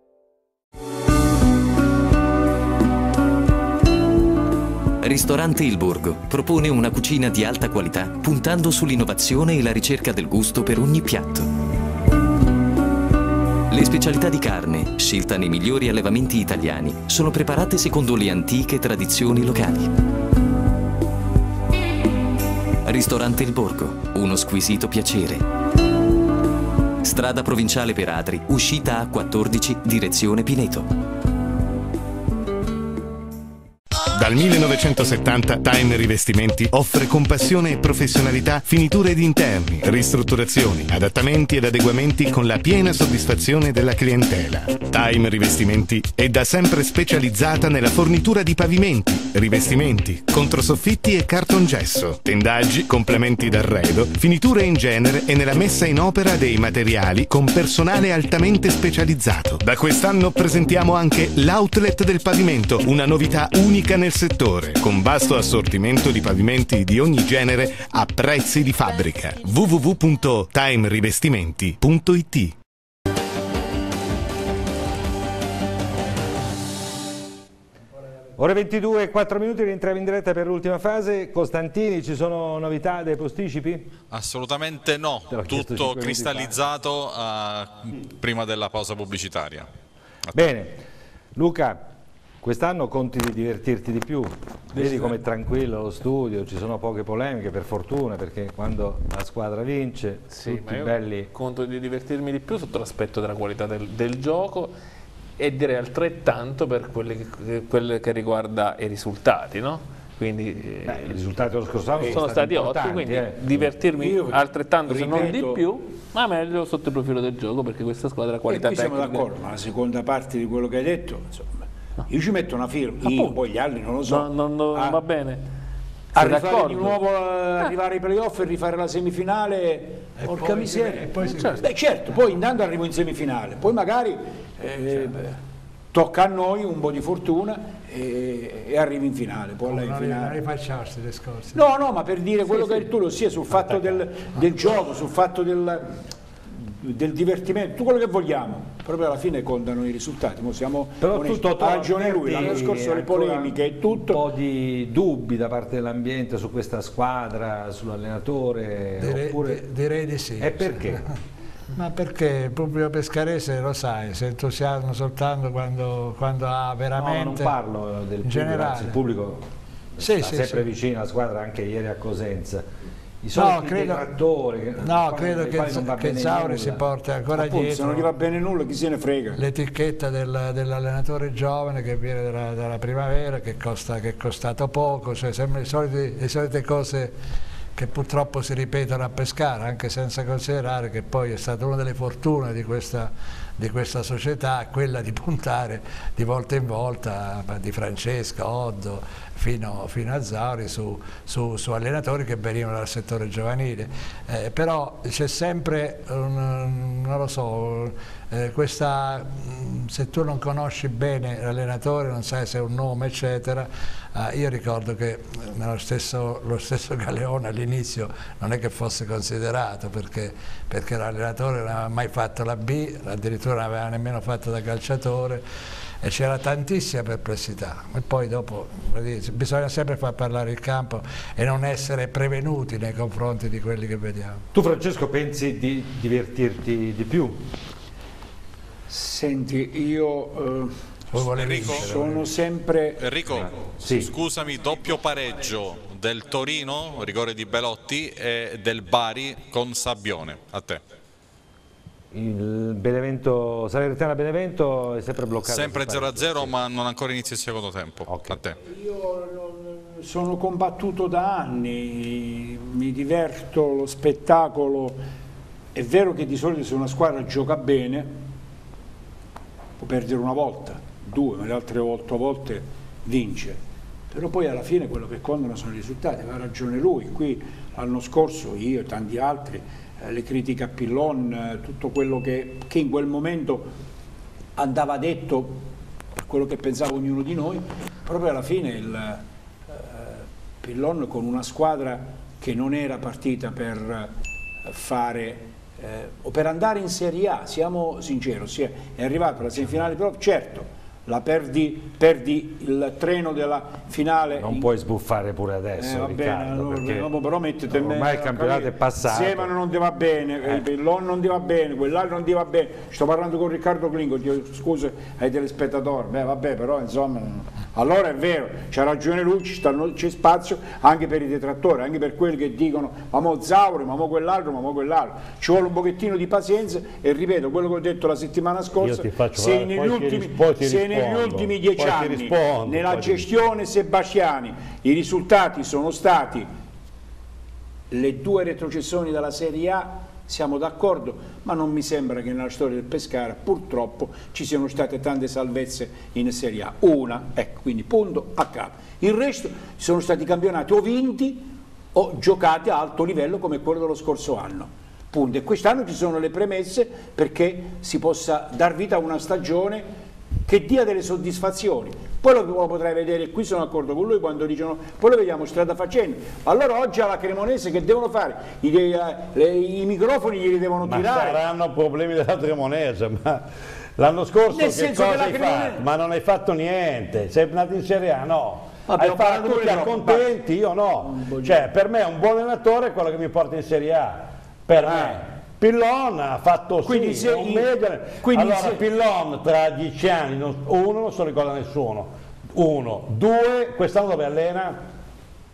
Ristorante Il Borgo propone una cucina di alta qualità puntando sull'innovazione e la ricerca del gusto per ogni piatto. Le specialità di carne, scelta nei migliori allevamenti italiani, sono preparate secondo le antiche tradizioni locali. Ristorante Il Borgo, uno squisito piacere. Strada provinciale per Adri, uscita A14, direzione Pineto. Dal 1970 Time Rivestimenti offre compassione e professionalità, finiture di interni, ristrutturazioni, adattamenti ed adeguamenti con la piena soddisfazione della clientela. Time Rivestimenti è da sempre specializzata nella fornitura di pavimenti, rivestimenti, controsoffitti e cartongesso, tendaggi, complementi d'arredo, finiture in genere e nella messa in opera dei materiali con personale altamente specializzato. Da quest'anno presentiamo anche l'outlet del pavimento, una novità unica nel settore, con vasto assortimento di pavimenti di ogni genere a prezzi di fabbrica. www.timerivestimenti.it Ore 22 e 4 minuti, rientriamo in diretta per l'ultima fase. Costantini, ci sono novità dei posticipi? Assolutamente no, tutto cristallizzato uh, prima della pausa pubblicitaria. Bene, Luca, quest'anno conti di divertirti di più, vedi com'è tranquillo lo studio, ci sono poche polemiche per fortuna perché quando la squadra vince sì, tutti belli... conto di divertirmi di più sotto l'aspetto della qualità del, del gioco e direi altrettanto per quelle che, quelle che riguarda i risultati, no? Quindi, Beh, I risultati dello scorso anno sono stati ottimi, quindi eh. divertirmi Io altrettanto ripeto, se non di più, ma meglio sotto il profilo del gioco perché questa squadra ha qualità e tecnica. siamo d'accordo, ma la seconda parte di quello che hai detto, insomma, no. io ci metto una firma, io, poi gli altri non lo so. No, non, non ah, va bene. A rifare di nuovo ah. arrivare ai playoff e rifare la semifinale, e porca miseria. Certo. Beh certo, poi intanto arrivo in semifinale, poi magari eh, tocca a noi un po' di fortuna e, e arrivi in finale. Poi non, in finale. rifacciarsi le scorse. No, no, ma per dire quello sì, che detto tu, ossia sul fatto del, del gioco, sul fatto del, del divertimento, tutto quello che vogliamo, proprio alla fine contano i risultati, Mo siamo Però tutto ha ragione lui, l'anno scorso le polemiche e tutto. Un po' di dubbi da parte dell'ambiente su questa squadra, sull'allenatore, direi, oppure... direi di sì. E perché? Ma perché il pubblico pescarese lo sai, si entusiasma soltanto quando, quando ha veramente... No, non parlo del pubblico, generale. Anzi, il pubblico sì, sta sì, sempre sì. vicino alla squadra, anche ieri a Cosenza. I soliti no, credo, detrattori che, no, credo che, che Zauri si porti ancora Appunto, dietro. Se non gli va bene nulla, chi se ne frega. L'etichetta del, dell'allenatore giovane che viene dalla, dalla primavera, che, costa, che è costato poco, cioè sempre le solite, le solite cose che purtroppo si ripetono a Pescara, anche senza considerare che poi è stata una delle fortune di questa, di questa società quella di puntare di volta in volta, di Francesca, Oddo, fino, fino a Zauri, su, su, su, allenatori che venivano dal settore giovanile. Eh, però c'è sempre, un, non lo so, eh, questa, se tu non conosci bene l'allenatore, non sai se è un nome, eccetera, eh, io ricordo che nello stesso, lo stesso Galeone all'inizio non è che fosse considerato perché, perché l'allenatore non aveva mai fatto la B, addirittura non aveva nemmeno fatto da calciatore e c'era tantissima perplessità e poi dopo bisogna sempre far parlare il campo e non essere prevenuti nei confronti di quelli che vediamo. Tu Francesco pensi di divertirti di più? Senti, io eh, Enrico, sono sempre... Enrico, sì. scusami, doppio pareggio del Torino, rigore di Belotti, e del Bari con Sabbione, a te. Il Benevento, Salernitana Benevento è sempre bloccato. Sempre 0-0 sì. ma non ancora inizia il secondo tempo. Okay. A te. Io sono combattuto da anni, mi diverto, lo spettacolo. È vero che di solito se una squadra gioca bene può perdere una volta, due, ma le altre otto volte vince. Però poi alla fine quello che contano sono i risultati, aveva ragione lui. Qui l'anno scorso io e tanti altri, le critiche a Pillon, eh, tutto quello che, che, in quel momento andava detto quello che pensava ognuno di noi, proprio alla fine il eh, Pillon con una squadra che non era partita per eh, fare eh, o per andare in Serie A, siamo sinceri, è arrivato alla semifinale però certo, la perdi, perdi, il treno della finale. Non in... puoi sbuffare pure adesso, eh, va Riccardo, bene, allora, però mettete ormai il campionato è passato. Semano non ti va bene, eh. il Pillon non ti va bene, quell'altro non ti va bene. Sto parlando con Riccardo Clingo, scusa ai telespettatori, beh vabbè però insomma... Allora è vero, c'ha ragione lui, c'è spazio anche per i detrattori, anche per quelli che dicono ma mo Zauri, ma mo quell'altro, ma mo quell'altro. Ci vuole un pochettino di pazienza e ripeto quello che ho detto la settimana scorsa, se negli, ultimi, se negli ultimi dieci anni rispondo, nella gestione Sebastiani i risultati sono stati le due retrocessioni dalla Serie A siamo d'accordo, ma non mi sembra che nella storia del Pescara purtroppo ci siano state tante salvezze in Serie A. Una, ecco, quindi punto a capo. Il resto sono stati campionati o vinti o giocati a alto livello come quello dello scorso anno. Punto. E quest'anno ci sono le premesse perché si possa dar vita a una stagione che dia delle soddisfazioni. Poi lo, potrai vedere, qui sono d'accordo con lui quando dicono, poi lo vediamo strada facendo. Allora oggi alla Cremonese che devono fare? I, eh, le, i microfoni glieli devono ma tirare. Saranno problemi della Cremonese, ma l'anno scorso Nel che cosa hai Cremonese... fatto? Ma non hai fatto niente, sei andato in Serie A, no. hai fatto tutti accontenti, io no. Cioè, per me un buon allenatore è quello che mi porta in Serie A. Per ah. me. Pillon ha fatto quindi sì, un medio. Allora se... Pillon tra dieci anni, uno non se lo ricorda nessuno, uno, due, quest'anno dove allena?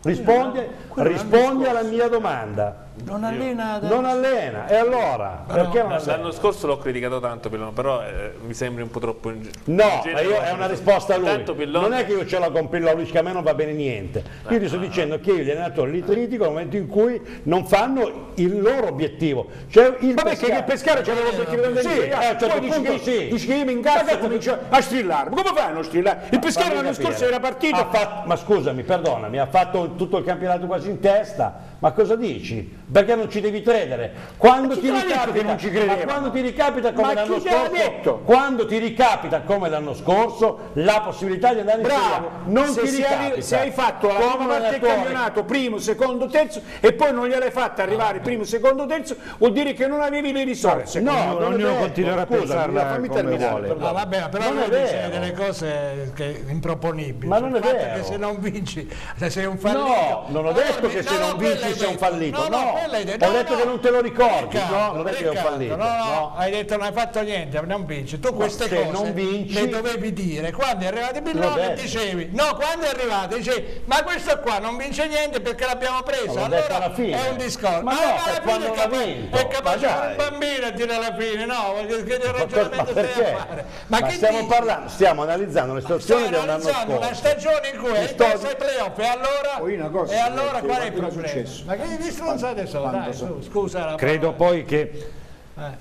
Rispondi, rispondi alla mia domanda. Non allena. Non allena, e allora? No, perché no, L'anno scorso l'ho criticato tanto Pillon, però eh, mi sembra un po' troppo in No, in io, è una risposta a lui. Pillon... Non è che io ce l'ho con Pillon, lui che a me non va bene niente. Io ti sto no, dicendo che io gli allenatori li critico nel momento in cui non fanno il loro obiettivo. Cioè il Vabbè, pescare... che il pescare c'è l'obiettivo del sì, eh, a certo dici che, sì. dici che io mi incazzo e comincio a strillare. Ma come fai a non strillare? Il pescare l'anno scorso era partito. Fatto, ma scusami, perdonami, ha fatto tutto il campionato quasi in testa ma cosa dici? Perché non ci devi credere? Quando ti, ricapita, non ci quando ti ricapita come l'anno scorso, quando ti ricapita come l'anno scorso, la possibilità di andare in Bravo, non se, ti hai, se hai fatto la prima parte del campionato, primo, secondo, terzo, e poi non gliel'hai fatta arrivare primo, secondo, terzo, vuol dire che non avevi le risorse. No, non ognuno continuerà a pensarla fammi come vuole. No, vabbè, però non dice delle cose che, improponibili. Ma non è vero. che se non vinci, se sei un fallito. No, non ho detto che se non vinci sei un fallito. No, no, no. Detto, ho detto che non te lo ricordi, no? Non è che è un fallito. No, no, hai detto non hai fatto niente, non vinci. Tu queste cose non vinci, le dovevi dire. Quando è arrivato Billone dicevi, no, quando è arrivato dicevi, ma questo qua non vince niente perché l'abbiamo preso. Allora è un discorso. Ma no, alla fine è capace, è capace un bambino a dire alla fine, no, perché che ragionamento stai a fare? Ma, stiamo parlando, stiamo analizzando le situazioni di un anno scorso. una stagione in cui hai perso i playoff e allora, e allora qual è il problema? Ma che di stronzate sono? Dai, su, scusa. Credo poi che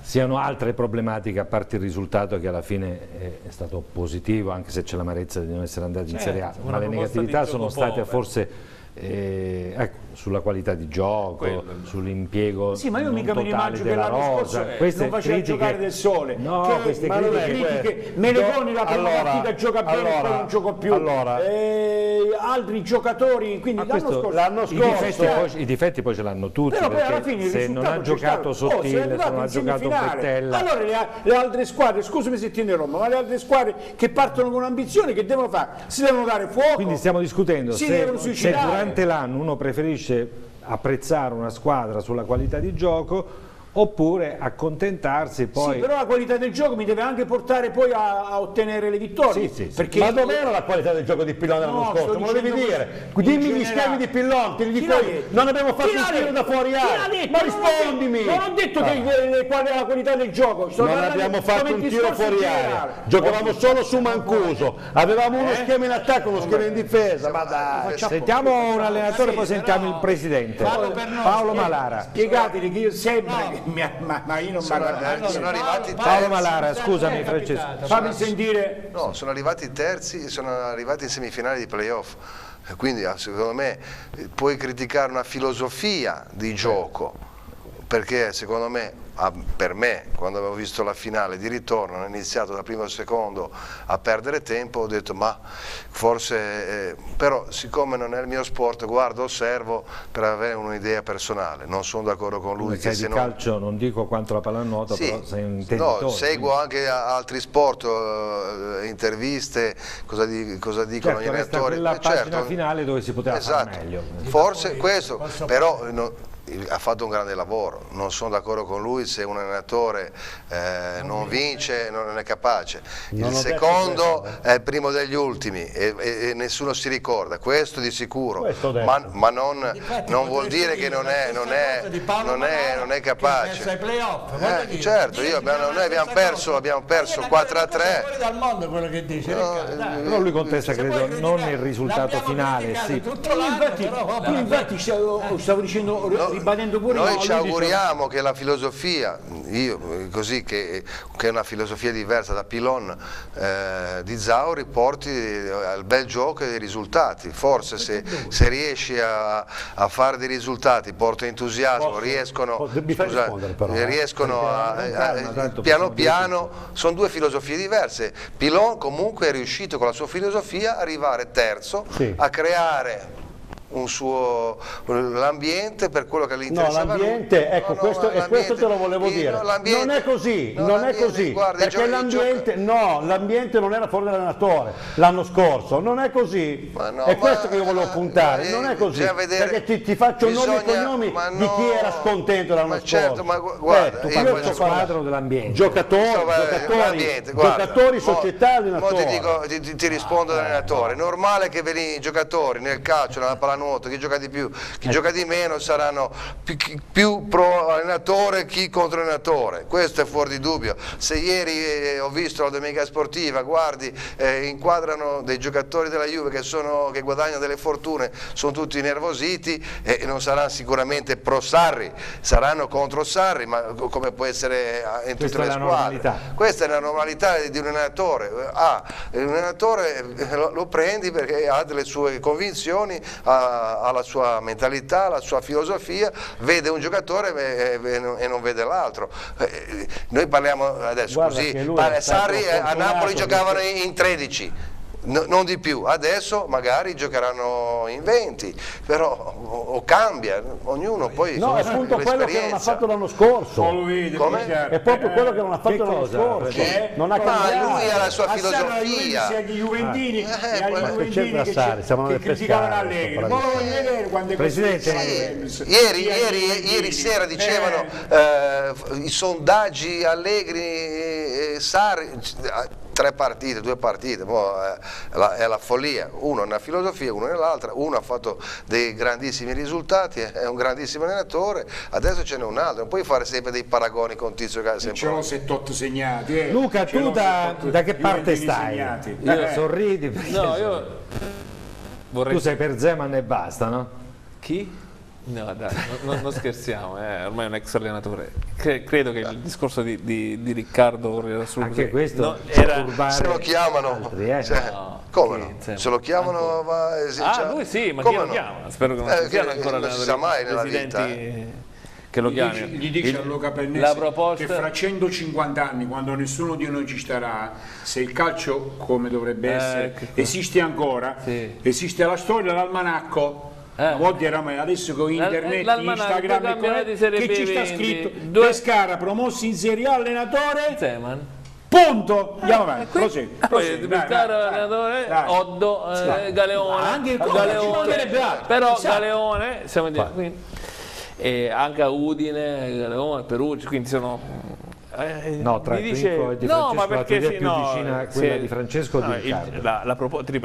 siano altre problematiche a parte il risultato che alla fine è, stato positivo anche se c'è l'amarezza di non essere andati in Certo, Serie A ma le negatività sono state forse eh, ecco, sulla qualità di gioco sull'impiego Sì, ma io mica mi immagino che l'anno rosa scorso non faceva critiche giocare del sole. no, che queste ma critiche critiche. Menegoni la prima allora, partita gioca bene e poi allora, non gioca più. allora. Eh, altri giocatori, quindi l'anno scorso, I difetti, poi, i difetti poi ce l'hanno tutti Però poi alla fine se non ha giocato. Oh, sottile, se arrivato non ha giocato. Bettella Allora le, le altre squadre, scusami se ti interrompo, ma le altre squadre che partono con ambizione che devono fare? Si devono dare fuoco. Quindi stiamo discutendo Si se, devono se suicidare. Durante l'anno uno preferisce apprezzare una squadra sulla qualità di gioco oppure accontentarsi poi... Sì, però la qualità del gioco mi deve anche portare poi a, a ottenere le vittorie. Sì, sì, sì. Perché Ma dov'era la qualità del gioco di Pillon l'anno No, scorso? Me lo devi dire. Dimmi gli schemi di Pillon, te li dico io. Non abbiamo fatto un tiro da fuori detto? Ma Non ho rispondimi. detto- Non ho detto che Ah. qual è la qualità del gioco. sto Non abbiamo fatto un tiro fuori area, giocavamo solo su Mancuso, avevamo Eh? uno schema in attacco, uno schema in difesa, ma dai. Sentiamo un allenatore, poi sentiamo il presidente. Paolo Malara. Spiegateli che io sempre mi- ma, ma io non Sono, mi eh, sono arrivati Paolo terzi. Malara, scusami Francesco. Fammi sentire. No, sono arrivati terzi e sono arrivati in semifinale di playoff. Quindi ah, secondo me eh, puoi criticare una filosofia di gioco, perché secondo me, per me, quando avevo visto la finale di ritorno, hanno iniziato dal primo al secondo a perdere tempo, ho detto ma forse, eh, però siccome non è il mio sport, guardo, osservo per avere un'idea personale, non sono d'accordo con lui. Che se di non- calcio, non dico quanto la pallanuoto, sì, però sei un no, seguo anche altri sport, eh, interviste, cosa, di- cosa dicono Certo, gli allenatori. quella Eh, pagina certo, finale dove si poteva esatto. fare meglio. Forse questo, però no, ha fatto un grande lavoro, non sono d'accordo con lui se un allenatore eh, non vince, non è capace. Non Il secondo questo, è il primo degli ultimi e, e- e nessuno si ricorda, questo di sicuro, Questo ma, ma non, Difatti, non vuol dire che dire non la è, non è, non è, non è che capace. Eh, dire. certo, io abbiamo- noi abbiamo perso, abbiamo Ma perso io 4 a la cosa 3. fuori dal mondo quello che dice No, Riccardo, dai. Però lui contesta, credo, non il risultato finale, sì. infatti, infatti stavo, stavo dicendo, ribadendo pure Noi no, ci auguriamo che la filosofia, io eh, così che, che è una filosofia diversa da Pilon eh, di Zauri, porti eh, al bel gioco e dei risultati. Forse se, se riesci a, a fare dei risultati, porta entusiasmo, riescono, posso- fai scusa, però, eh, eh? riescono a, Con a- tanto piano piano, sono due filosofie diverse. Pilon comunque è riuscito con la sua filosofia a arrivare terzo, Sì. a creare un suo l'ambiente per quello che gli No, interessava lui. l'ambiente, ecco, No, no, questo, e questo te lo volevo dire. no, Non è così, no, non è così. guarda, perché l'ambiente, no, l'ambiente non era fuori dall'allenatore l'anno scorso, non è così. no, è questo che io volevo puntare, eh, non è così. bisogna vedere- perché ti, ti faccio nomi e bisogna- cognomi di no, chi era scontento l'anno scorso. certo, ma gu- guarda, tu io parli voglio- della squadra o dell'ambiente? Giocatori, Insomma, giocatori, giocatori, mo- società, mo allenatori. ti, dico- ti- ti- rispondo da allenatore, normale che vedi i giocatori nel calcio, nella pallanuoto, chi gioca di più, chi gioca di meno saranno più, più pro allenatore, chi contro allenatore, questo è fuori di dubbio. Se ieri eh, ho visto la domenica sportiva, guardi, eh, inquadrano dei giocatori della Juve che, sono- che guadagnano delle fortune, sono tutti nervositi e non saranno sicuramente pro Sarri, saranno contro Sarri, ma co- come può essere eh, in tutte Questa le squadre. normalità. Questa è la normalità di un allenatore. Ah, un allenatore eh, lo, lo prendi perché ha delle sue convinzioni, ha, ha la sua mentalità, la sua filosofia, vede un giocatore e, non- vede l'altro. Eh, Noi parliamo adesso Guarda così, Sarri a Napoli giocavano in 13. No- non di più, adesso magari giocheranno in 20, però o, o cambia, ognuno poi No, è appunto quello che non ha fatto l'anno scorso. Come? È proprio quello che non ha fatto Che l'anno scorso. Che? Non ha Ma cambiato. lui ha la sua A filosofia. Juventus, agli Juventini, Eh, e agli ma che Juventini che, Sarri? Siamo che criticavano Allegri. Ma lo voglio vedere quando Presidente, Sì, ieri, ieri- ieri sera dicevano eh, i sondaggi Allegri e Sarri, eh, tre partite, due partite, mo, eh, la- è la follia, uno nella filosofia, uno nell'altra, uno ha fatto dei grandissimi risultati, è un grandissimo allenatore, adesso ce n'è un altro, non puoi fare sempre dei paragoni con Tizio che ha sempre... Ce l'ho 7-8 segnati. eh. Luca, Ce tu da, 7-8 da che parte stai? segnati. Io Eh. sorridi perché No, io vorrei... tu sei per Zeman e basta, no? Chi? No, dai, non, non scherziamo, eh, ormai è un ex allenatore. Cre- credo che il discorso di, di, di Riccardo Anche questo no, era Se lo chiamano, altri, eh. cioè, No, come no? insomma, Se lo chiamano va Ah, già- lui sì, ma come chi lo no? chiama? Spero che non Eh, che- ancora non si sa mai nella vita, presidenti che lo Gli chiamino. dice, gli dice Il- a Luca Pennesi la proposta che fra 150 anni, quando nessuno di noi ci starà, se il calcio come dovrebbe Eh, essere esiste ancora, esiste la storia, l'almanacco. Una volta era mai, adesso con internet, Eh. l'almanacco, Instagram, e che B ci sta 20, scritto due- Pescara promosso in Serie A allenatore Zeman. punto andiamo avanti prosegui, poi Pescara allenatore, dai. Oddo, eh. Galeone, Anche ci Galeone, però. Galeone, siamo di- quindi- e anche Udine, Galeone, Perugia, quindi sono... eh, No, tra mi Quinco e Di no, Francesco ma la perché idea sì, più no, vicina a quella se- di Francesco no, il- la, la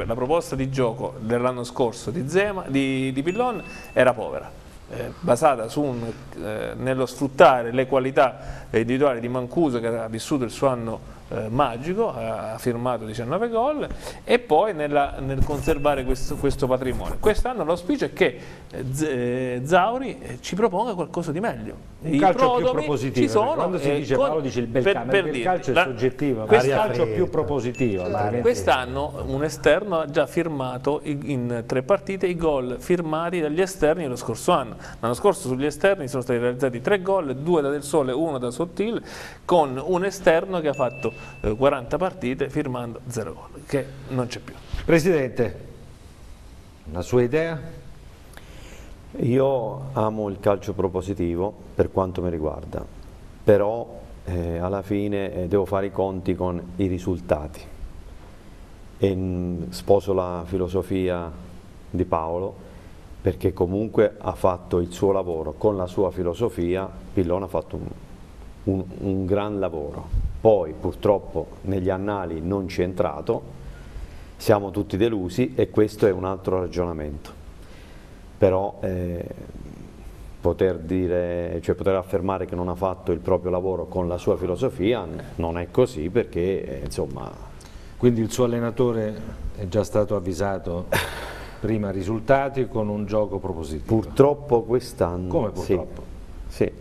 la proposta di gioco dell'anno scorso di, Zema, di, di Pillon era povera. eh, basata su un, eh, nello sfruttare le qualità individuali di Mancuso che ha vissuto il suo anno eh, magico, ha firmato 19 gol e poi nella- nel conservare questo, questo patrimonio. Quest'anno l'auspicio è che eh, Z- eh, Zauri eh, ci proponga qualcosa di meglio. Un I calcio più propositivo, ci sono, quando si eh, dice con- Paolo dice il bel per- campo, per il dire, calcio è la- soggettivo, ma il calcio più propositivo. altrimenti- Quest'anno un esterno ha già firmato in tre partite i gol firmati dagli esterni lo scorso anno. L'anno scorso sugli esterni sono stati realizzati tre gol, due da Del Sole e uno da Sottil, con un esterno che ha fatto 40 partite firmando zero gol, che non c'è più. Presidente, la sua idea? Io amo il calcio propositivo per quanto mi riguarda, però eh, alla fine eh, devo fare i conti con i risultati e mm, sposo la filosofia di Paolo perché comunque ha fatto il suo lavoro con la sua filosofia, Pillone ha fatto un, un- un gran lavoro, poi purtroppo negli annali non ci è entrato, siamo tutti delusi e questo è un altro ragionamento però eh, poter, dire, cioè poter affermare che non ha fatto il proprio lavoro con la sua filosofia non è così perché eh, insomma Quindi il suo allenatore è già stato avvisato prima risultati con un gioco propositivo. purtroppo quest'anno Come sì, purtroppo? sì.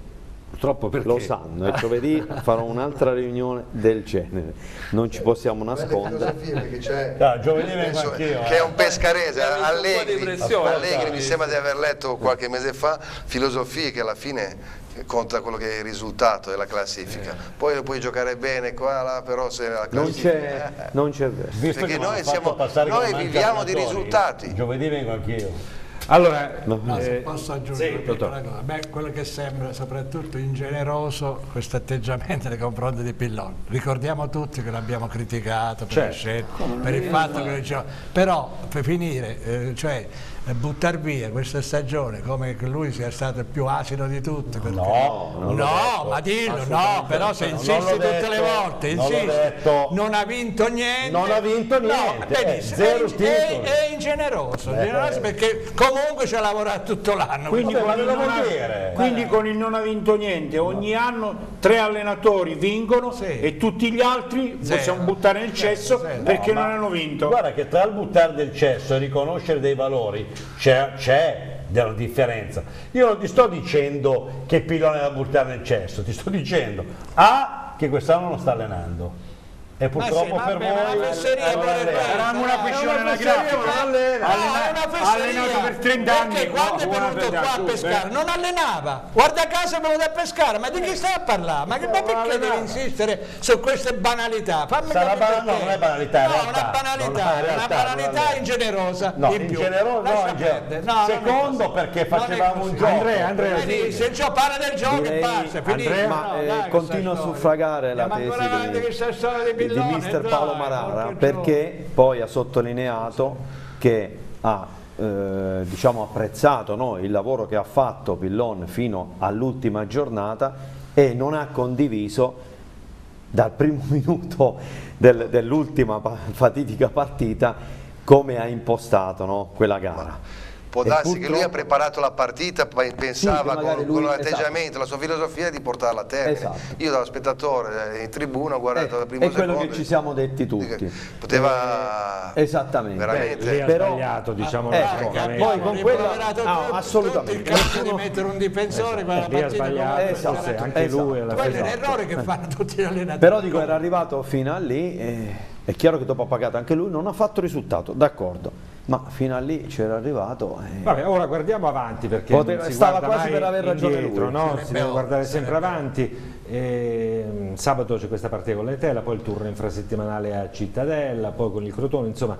Purtroppo perché? lo sanno e giovedì farò un'altra riunione del genere non ci possiamo nascondere filosofie, perché c'è No, giovedì vengo penso anch'io, che è eh. un pescarese Eh, di Allegri. Allegri mi sembra di aver letto qualche mese fa filosofie che alla fine conta quello che è il risultato della classifica poi puoi giocare bene qua là però se la non classifica c'è non c'è Perché noi siamo- noi viviamo di risultati. Giovedì vengo anch'io. Allora, No, se eh, posso aggiungere sì, una cosa. Beh, quello che sembra soprattutto ingeneroso questo atteggiamento nei confronti di Pillon. Ricordiamo tutti che l'abbiamo criticato per, Certo. le scelte, per il fatto che diceva, però per finire, eh, cioè buttare via questa stagione come che lui sia stato il più asino di tutti. perché- No, non no ma dillo, no, però se no, non insisti tutte le volte, non insisti, detto. non ha vinto niente. Non ha vinto No, niente, eh, benissimo, zero è, è, è ingeneroso, Beh, ingeneroso beh. perché comunque ci ha lavorato tutto l'anno. Quindi, con non ha, quindi con il non ha vinto niente, ogni anno tre allenatori vincono Sì. e tutti gli altri Zero. possiamo buttare nel cesso Zero. perché No, non hanno vinto. Guarda che tra il buttare del cesso e riconoscere dei valori c'è, della differenza. Io non ti sto dicendo che Pillone è da buttare nel cesso, ti sto dicendo A che quest'anno non sta allenando. E purtroppo per voi. Eravamo una questione anagrafica. allenato per 30 anni, Perché quando è venuto qua a pescare beh. non allenava. Guarda caso è venuto a pescare, ma di chi stai a parlare? Ma, perché devi insistere su queste banalità? Fammi capire no, non è banalità, No, una banalità, una banalità ingenerosa. No, in più. ingeneroso, no, secondo perché facevamo un gioco. Andrea, Andrea, se il gioco parla del gioco e basta, finito. Andrea? eh, dai, continuo a suffragare la Andiamo ancora avanti tesi che sta storia di di, mister dai, Paolo Marara perché poi ha sottolineato che ha eh, diciamo apprezzato no, il lavoro che ha fatto Pillon fino all'ultima giornata e non ha condiviso dal primo minuto del- dell'ultima fatidica partita come ha impostato no, quella gara. Può E darsi che lui ha preparato la partita, pensava magari con, lui- con l'atteggiamento, esatto. la sua filosofia di portarla a termine. Esatto. Io da spettatore eh, in tribuna ho guardato dal primo È quello secondo che ci siamo detti tutti. poteva Esattamente. veramente ha Però- sbagliato, diciamo, Ecco, francamente. poi con quella no, assolutamente. di mettere un difensore per la Lì ha partita sbagliato, Esatto, forse anche lui alla Quello è l'errore che fanno tutti gli allenatori. Però dico, era arrivato fino a lì, e è chiaro che dopo ha pagato anche lui, non ha fatto risultato, d'accordo, ma fino a lì c'era arrivato. e- Vabbè, ora guardiamo avanti perché Poteva- stava quasi per aver ragione indietro, lui. no? Si deve guardare sempre avanti. Ehm, sabato c'è questa partita con l'Etela, poi il turno infrasettimanale a Cittadella, poi con il Crotone, insomma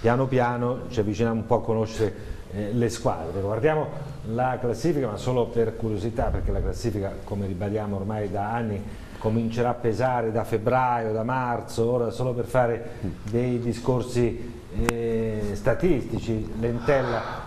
piano piano ci avviciniamo un po' a conoscere eh, le squadre. Guardiamo la classifica, ma solo per curiosità, perché la classifica, come ribadiamo ormai da anni, comincerà a pesare da febbraio, da marzo, ora solo per fare dei discorsi eh, statistici, Lentella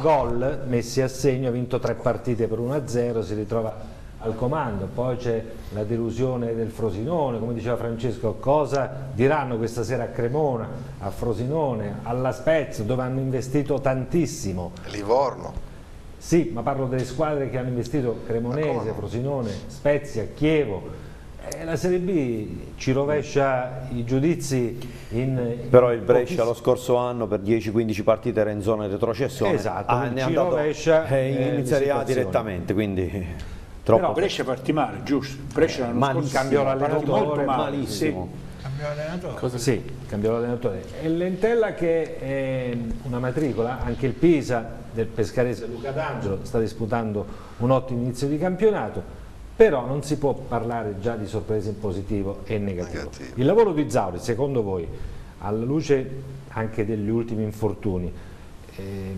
gol messi a segno, ha vinto tre partite per 1-0, si ritrova al comando, poi c'è la delusione del Frosinone, come diceva Francesco, cosa diranno questa sera a Cremona, a Frosinone, alla Spezia dove hanno investito tantissimo. Livorno. Sì, ma parlo delle squadre che hanno investito Cremonese, Frosinone, Spezia, Chievo. Eh, la Serie B ci rovescia i giudizi in... Però il Brescia lo scorso anno per 10-15 partite era in zona di retrocessione, Esatto, ah, ne è ci andato rovescia, eh, in, eh, Serie A direttamente, quindi troppo. Però Brescia partì male, giusto? Brescia l'anno Malissimo. scorso Cambiò l'allenatore, malissimo. Cambio allenatore. Sì, cambiò l'allenatore. E Lentella che è una matricola, anche il Pisa del pescarese Luca D'Angelo sta disputando un ottimo inizio di campionato, però non si può parlare già di sorprese in positivo e in negativo. Il lavoro di Zauri, secondo voi, alla luce anche degli ultimi infortuni, eh,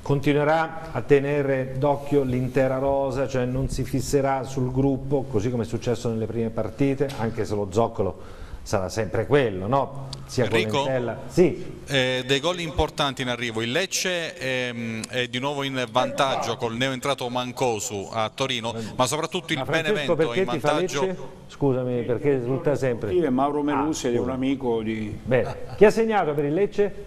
continuerà a tenere d'occhio l'intera rosa, cioè non si fisserà sul gruppo, così come è successo nelle prime partite, anche se lo zoccolo sarà sempre quello, no? Sia Enrico? Sì, Eh, dei gol importanti in arrivo. Il Lecce ehm, è, di nuovo in vantaggio col neoentrato Mancosu a Torino, ma soprattutto il ma Benevento perché in vantaggio. Scusami, perché risulta sempre. Io e Mauro Melusi Ah, ed è un amico di... Bene, chi ha segnato per il Lecce?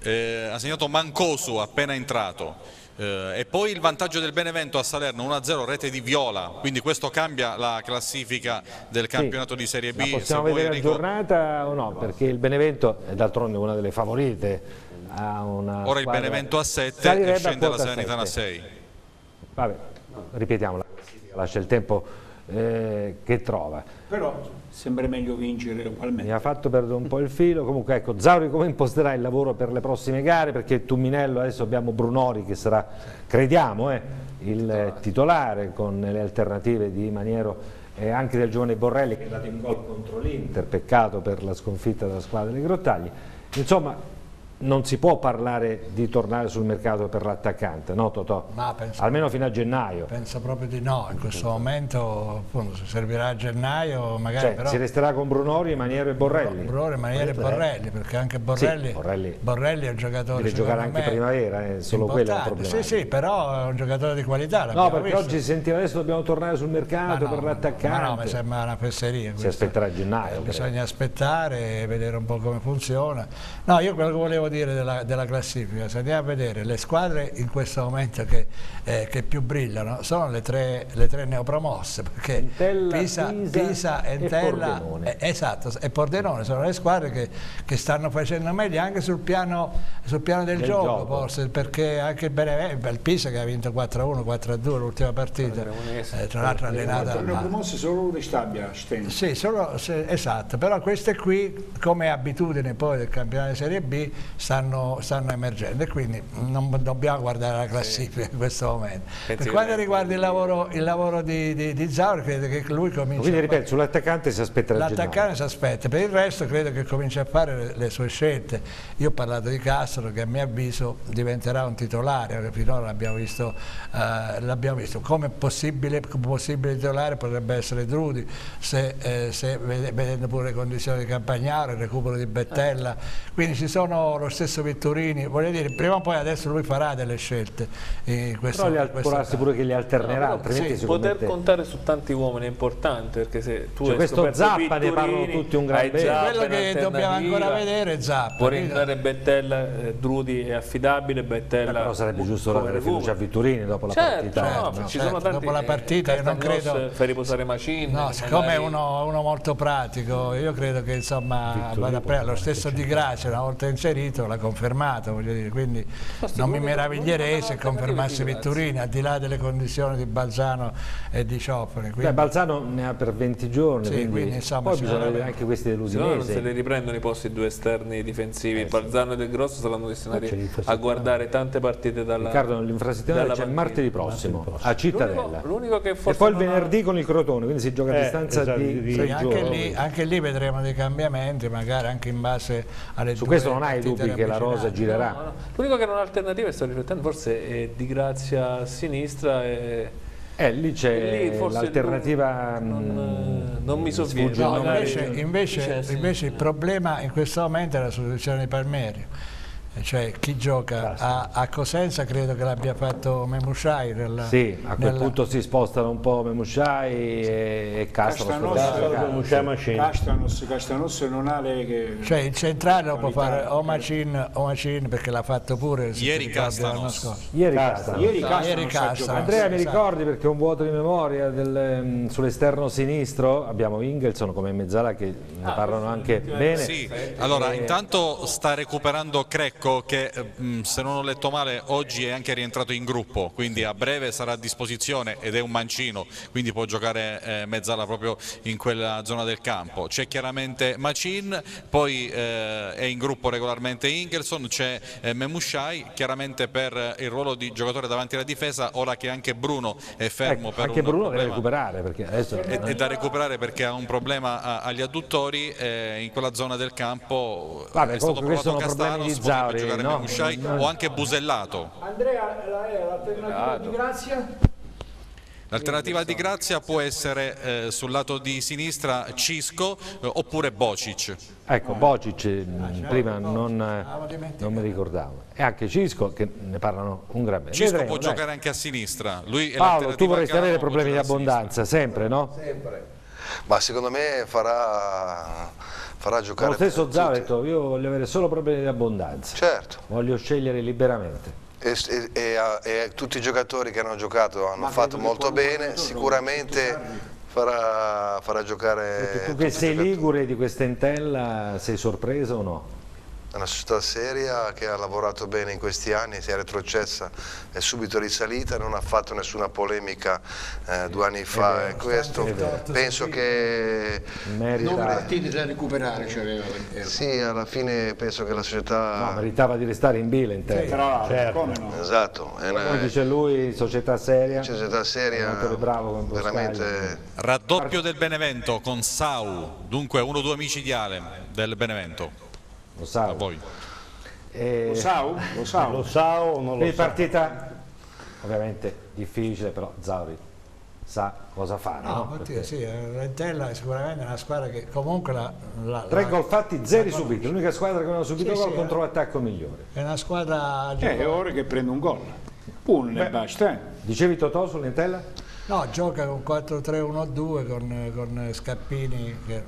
Eh, ha segnato Mancosu appena entrato. Eh, e poi il vantaggio del Benevento a Salerno 1-0 rete di Viola, quindi questo cambia la classifica del campionato di Serie B. La possiamo vedere Enrico. aggiornata o no? Perché il Benevento è d'altronde una delle favorite. Una Ora il Benevento a 7 Salirebbe e scende la Salernitana a 7. 6. Vabbè, ripetiamo la classifica, lascia il tempo eh, che trova. Però sembra meglio vincere Mi ugualmente. ha fatto perdere un po' il filo, comunque ecco, Zauri come imposterà il lavoro per le prossime gare? Perché Tumminello adesso abbiamo Brunori che sarà, crediamo, eh, il titolare con le alternative di Maniero e anche del giovane Borrelli che è dato in gol contro l'Inter, peccato per la sconfitta della squadra dei Grottagli. Insomma, non si può parlare di tornare sul mercato per l'attaccante, no Totò? Penso- Almeno fino a gennaio. Penso proprio di no, in questo momento appunto, se servirà a gennaio magari Cioè, però... si resterà con Brunori, Maniero e Borrelli. Brunori, Maniere e è- Borrelli, perché anche Borrelli, Sì, Borrelli. Borrelli è un giocatore Deve giocare anche primavera, eh, solo quello è un importante. problema. Sì, sì, però è un giocatore di qualità. No, perché visto. oggi si sentiva adesso dobbiamo tornare sul mercato no, per l'attaccante. Ma no, mi sembra una fesseria. Si aspetterà a gennaio. credo. Bisogna aspettare e vedere un po' come funziona. No, io quello che volevo dire della, della classifica, se andiamo a vedere le squadre in questo momento che, eh, che più brillano sono le tre, le tre neopromosse, perché Entella, Pisa, Pisa Pisa, e Entella Pordenone. eh, esatto, e Pordenone sono le squadre che, che stanno facendo meglio anche sul piano, sul piano del, Del gioco, gioco. forse, perché anche il Benevento, il Pisa che ha vinto 4-1, 4-2 l'ultima partita, eh, tra l'altro allenata promosso solo uno di Stabia, Sten. sì, solo, se- esatto, però queste qui come abitudine poi del campionato di Serie B stanno, stanno emergendo e quindi non dobbiamo guardare la classifica in questo momento. per che quanto riguarda il lavoro, il lavoro di, di, di Zauri, credo che lui cominci Quindi a ripeto, sull'attaccante si aspetta a gennaio. L'attaccante si aspetta, per il resto credo che cominci a fare le, le sue scelte. Io ho parlato di Castro che a mio avviso diventerà un titolare, perché finora l'abbiamo visto, eh, l'abbiamo visto. come possibile, possibile titolare potrebbe essere Drudi, se, eh, se vede- vedendo pure le condizioni di Campagnaro, il recupero di Bettella, quindi ci sono, lo stesso Vittorini, voglio dire, prima o poi adesso lui farà delle scelte. Eh, questo, Però li può darsi pure che li alternerà, no, altrimenti sì, Poter te... contare su tanti uomini è importante, perché se tu cioè, hai questo Zappa ne parlano tutti un gran bene. Quello che dobbiamo ancora vedere è Zappa. Può rientrare Bettella, eh, Drudi è affidabile, Bettella... Però sarebbe giusto dare fiducia a Vittorini dopo certo, la partita. No, no, ci sono tanti, dopo la partita io non credo... Fai riposare Macin. No, siccome è uno, uno molto pratico, io credo che insomma vada a prendere lo stesso Di Grazia una volta inserito l'ha confermato, voglio dire, quindi non mi meraviglierei se confermasse Vitturini al di là delle condizioni di Balzano e di Ciofani. Beh, Balzano ne ha per 20 giorni, sì, quindi, quindi insomma, poi bisogna vedere anche questi dell'Udinese. Se no non se li riprendono i posti due esterni difensivi, eh, Balzano e Del Grosso saranno destinati a guardare tante partite dalla Riccardo nell'infrasettimanale c'è martedì prossimo a Cittadella. e poi il venerdì con il Crotone, quindi si gioca a eh, distanza esatto, di, di, sì, anche lì, anche lì vedremo dei cambiamenti, magari anche in base alle Su questo non hai dubbi che la rosa girerà? No, no. L'unico che non ha alternativa, sto riflettendo, forse è di grazia a sinistra e... Eh, lì c'è l'alternativa non, non, mi sovviene. No, invece, invece, invece il problema in questo momento è la soluzione di Palmerio cioè chi gioca a, a, Cosenza credo che l'abbia fatto Memushai nella, sì, a quel nella... punto si spostano un po' Memushai e, e Castanos Castanos, Castanos non ha le che... cioè il centrale lo può fare o Macin, o Macin perché l'ha fatto pure ieri Castanos. ieri Castanos. Ieri Castanos Andrea mi ricordi perché è un vuoto di memoria mm, sull'esterno sinistro? Abbiamo Ingelson come mezzala che ne ah, parlano anche bene. Sì. allora e... intanto sta recuperando Crecco Marco che mm, se non ho letto male oggi è anche rientrato in gruppo, quindi a breve sarà a disposizione ed è un mancino, quindi può giocare eh, mezzala proprio in quella zona del campo. C'è chiaramente Macin, poi eh, è in gruppo regolarmente Ingelson, c'è eh, Memushai, chiaramente per il ruolo di giocatore davanti alla difesa, ora che anche Bruno è fermo ecco, per anche un Bruno problema. da recuperare perché adesso... è, è, da recuperare perché ha un problema agli adduttori eh, in quella zona del campo Vabbè, è stato provato Castanos, giocare no, Memushai no, o anche Busellato. Andrea, l'alternativa di Grazia? L'alternativa di Grazia può essere eh, sul lato di sinistra Cisco eh, oppure Bocic. Ecco, Bocic mm, prima non, non, mi ricordavo. E anche Cisco che ne parlano un gran bene. Cisco Vedremo, può dai. giocare anche a sinistra. Lui Paolo, tu vorresti avere problemi di abbondanza, sempre, no? Sempre. Ma secondo me farà farà giocare. Lo stesso Zaveto, io voglio avere solo problemi di abbondanza. Certo. Voglio scegliere liberamente. E, e, e, e, tutti i giocatori che hanno giocato hanno Ma fatto molto bene, sicuramente farà, farà giocare. Tu che sei ligure di questa entella, sei sorpreso o no? È una società seria che ha lavorato bene in questi anni, si è retrocessa, è subito risalita, non ha fatto nessuna polemica eh, due anni fa e questo penso che... Merita... Non partite da recuperare cioè Sì, alla fine penso che la società... No, meritava di restare in bile in sì, però, certo. no? Esatto. È una... dice lui, società seria. Società seria, bravo veramente... Raddoppio del Benevento con Sau, dunque uno o due micidiale del Benevento. Lo sa. A voi. Eh, lo sa? Lo sa? Lo sa o non lo sa? partita ovviamente difficile, però Zauri sa cosa fare. No, no? Perché... sì, Rentella è sicuramente una squadra che comunque la... la Tre la, gol fatti, zeri subiti, l'unica squadra che non ha subito sì, gol sì, contro l'attacco migliore. È una squadra... Eh, è ora che prende un gol. Uno ne basta. Eh. Dicevi Totò su Lentella? No, gioca con 4-3-1-2 con, con Scappini che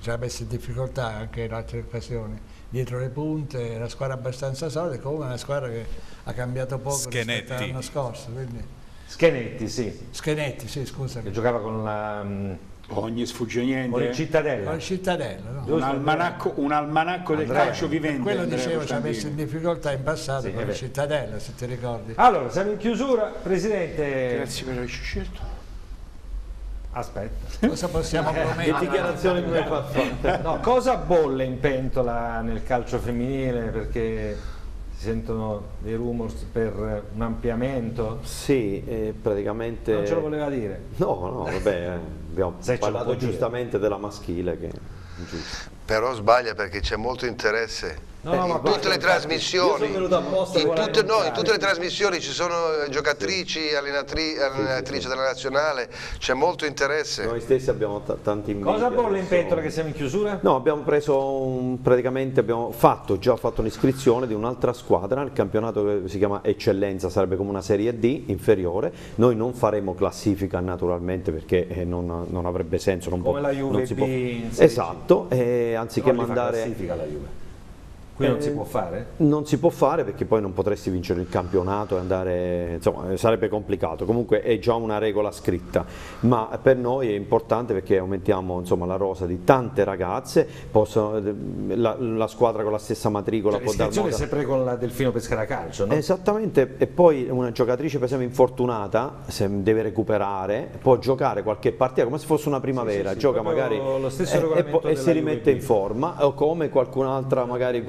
ci ha messo in difficoltà anche in altre occasioni dietro le punte, una squadra abbastanza solida, comunque una squadra che ha cambiato poco Schenetti. rispetto all'anno scorso. Quindi... Schenetti, sì. Schenetti, sì, scusami. Che giocava con la... Um, ogni sfugge niente. Con il Cittadella. Con il Cittadella, no? Un almanacco, un almanacco del calcio vivente. quello Andrea dicevo ci ha messo in difficoltà in passato sì, con il Cittadella, se ti ricordi. Allora, siamo in chiusura. Presidente... Grazie per averci scelto. Aspetta. Cosa possiamo promettere? Che dichiarazioni come fatto? No, cosa bolle in pentola nel calcio femminile? Perché si sentono dei rumors per un ampliamento? Sì, eh, praticamente... Non ce lo voleva dire? No, no, vabbè, eh, abbiamo Se parlato giustamente dire. della maschile che Giusto. Però sbaglia perché c'è molto interesse No, no, in tutte le trasmissioni, in tutte, no, in tutte, le trasmissioni ci sono giocatrici, allenatrici, allenatrici della nazionale, c'è molto interesse. Noi stessi abbiamo tanti media. Cosa bolle in pentola che siamo in chiusura? No, abbiamo preso un, praticamente abbiamo fatto, già fatto un'iscrizione di un'altra squadra nel campionato che si chiama Eccellenza, sarebbe come una serie D inferiore. Noi non faremo classifica naturalmente perché eh, non, non, avrebbe senso. Non come può, la Juve non si può... Esatto, eh, anziché mandare... classifica la Juve. Qui non si può fare? Non si può fare perché poi non potresti vincere il campionato e andare, insomma sarebbe complicato, comunque è già una regola scritta, ma per noi è importante perché aumentiamo insomma, la rosa di tante ragazze, possono, la, la, squadra con la stessa matricola cioè, può dar modo... è sempre con la Delfino Pescara Calcio, no? Esattamente, e poi una giocatrice per esempio infortunata, se deve recuperare, può giocare qualche partita come se fosse una primavera, sì, sì, gioca magari e, e, e si rimette in forma, o come qualcun'altra magari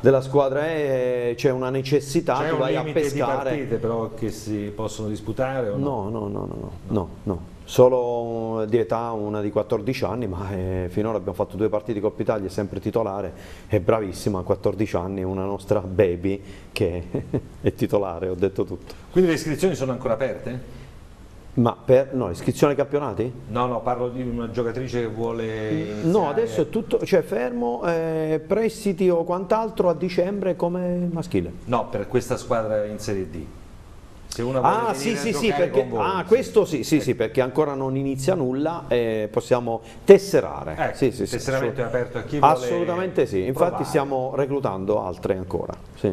della squadra è c'è una necessità, c'è tu vai a pescare. di partite però che si possono disputare o no? No, no, no, no, no, no. Solo di età una di 14 anni, ma eh, finora abbiamo fatto due partite di Coppa Italia, è sempre titolare, è bravissima, a 14 anni, una nostra baby che è titolare, ho detto tutto. Quindi le iscrizioni sono ancora aperte? Ma per no, iscrizione ai campionati? No, no, parlo di una giocatrice che vuole iniziare. No, adesso è tutto, cioè fermo, eh, prestiti o quant'altro a dicembre come maschile. No, per questa squadra in Serie D. Se una ah sì sì sì, perché, voi, ah, questo sì, sì, sì, perché ancora non inizia nulla e possiamo tesserare. Ecco, sì, sì, il tesseramento sì, è aperto a chi Assolutamente sì, infatti provare. stiamo reclutando altre ancora. Sì.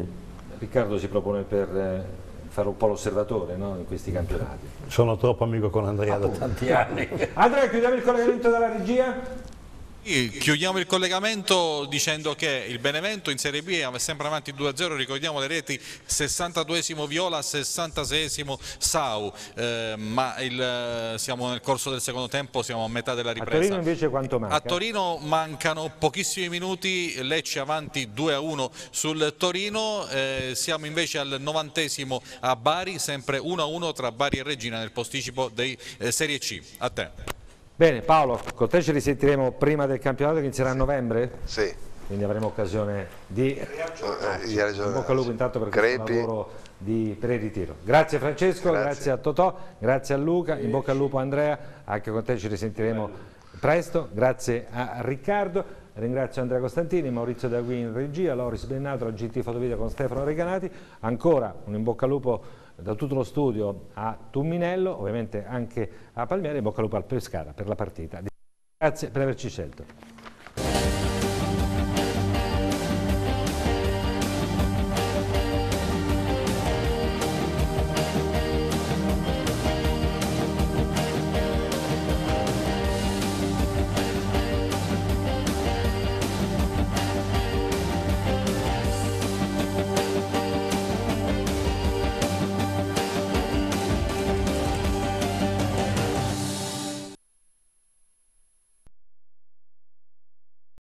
Riccardo si propone per eh, fare un po' l'osservatore no, in questi campionati. Sono troppo amico con Andrea da tanti anni. Andrea, chiudiamo il collegamento dalla regia. Chiudiamo il collegamento dicendo che il Benevento in Serie B è sempre avanti 2-0, ricordiamo le reti 62esimo Viola, 66esimo Sau, eh, ma il, siamo nel corso del secondo tempo, siamo a metà della ripresa. A Torino invece quanto manca? A Torino mancano pochissimi minuti, Lecce avanti 2-1 sul Torino, eh, siamo invece al novantesimo a Bari, sempre 1-1 tra Bari e Regina nel posticipo dei eh, Serie C. A te. Bene Paolo, con te ci risentiremo prima del campionato che inizierà a novembre? Sì. Quindi avremo occasione di... Eh, in bocca al lupo intanto per questo lavoro di pre-ritiro. Grazie Francesco, grazie. grazie. a Totò, grazie a Luca, in bocca al lupo Andrea, anche con te ci risentiremo presto, grazie a Riccardo. Ringrazio Andrea Costantini, Maurizio Dagui in regia, Loris Bennato, GT Fotovideo con Stefano Reganati. Ancora un in bocca al lupo da tutto lo studio a Tumminello, ovviamente anche a Palmieri, bocca al lupo al Pescara per la partita. Grazie per averci scelto.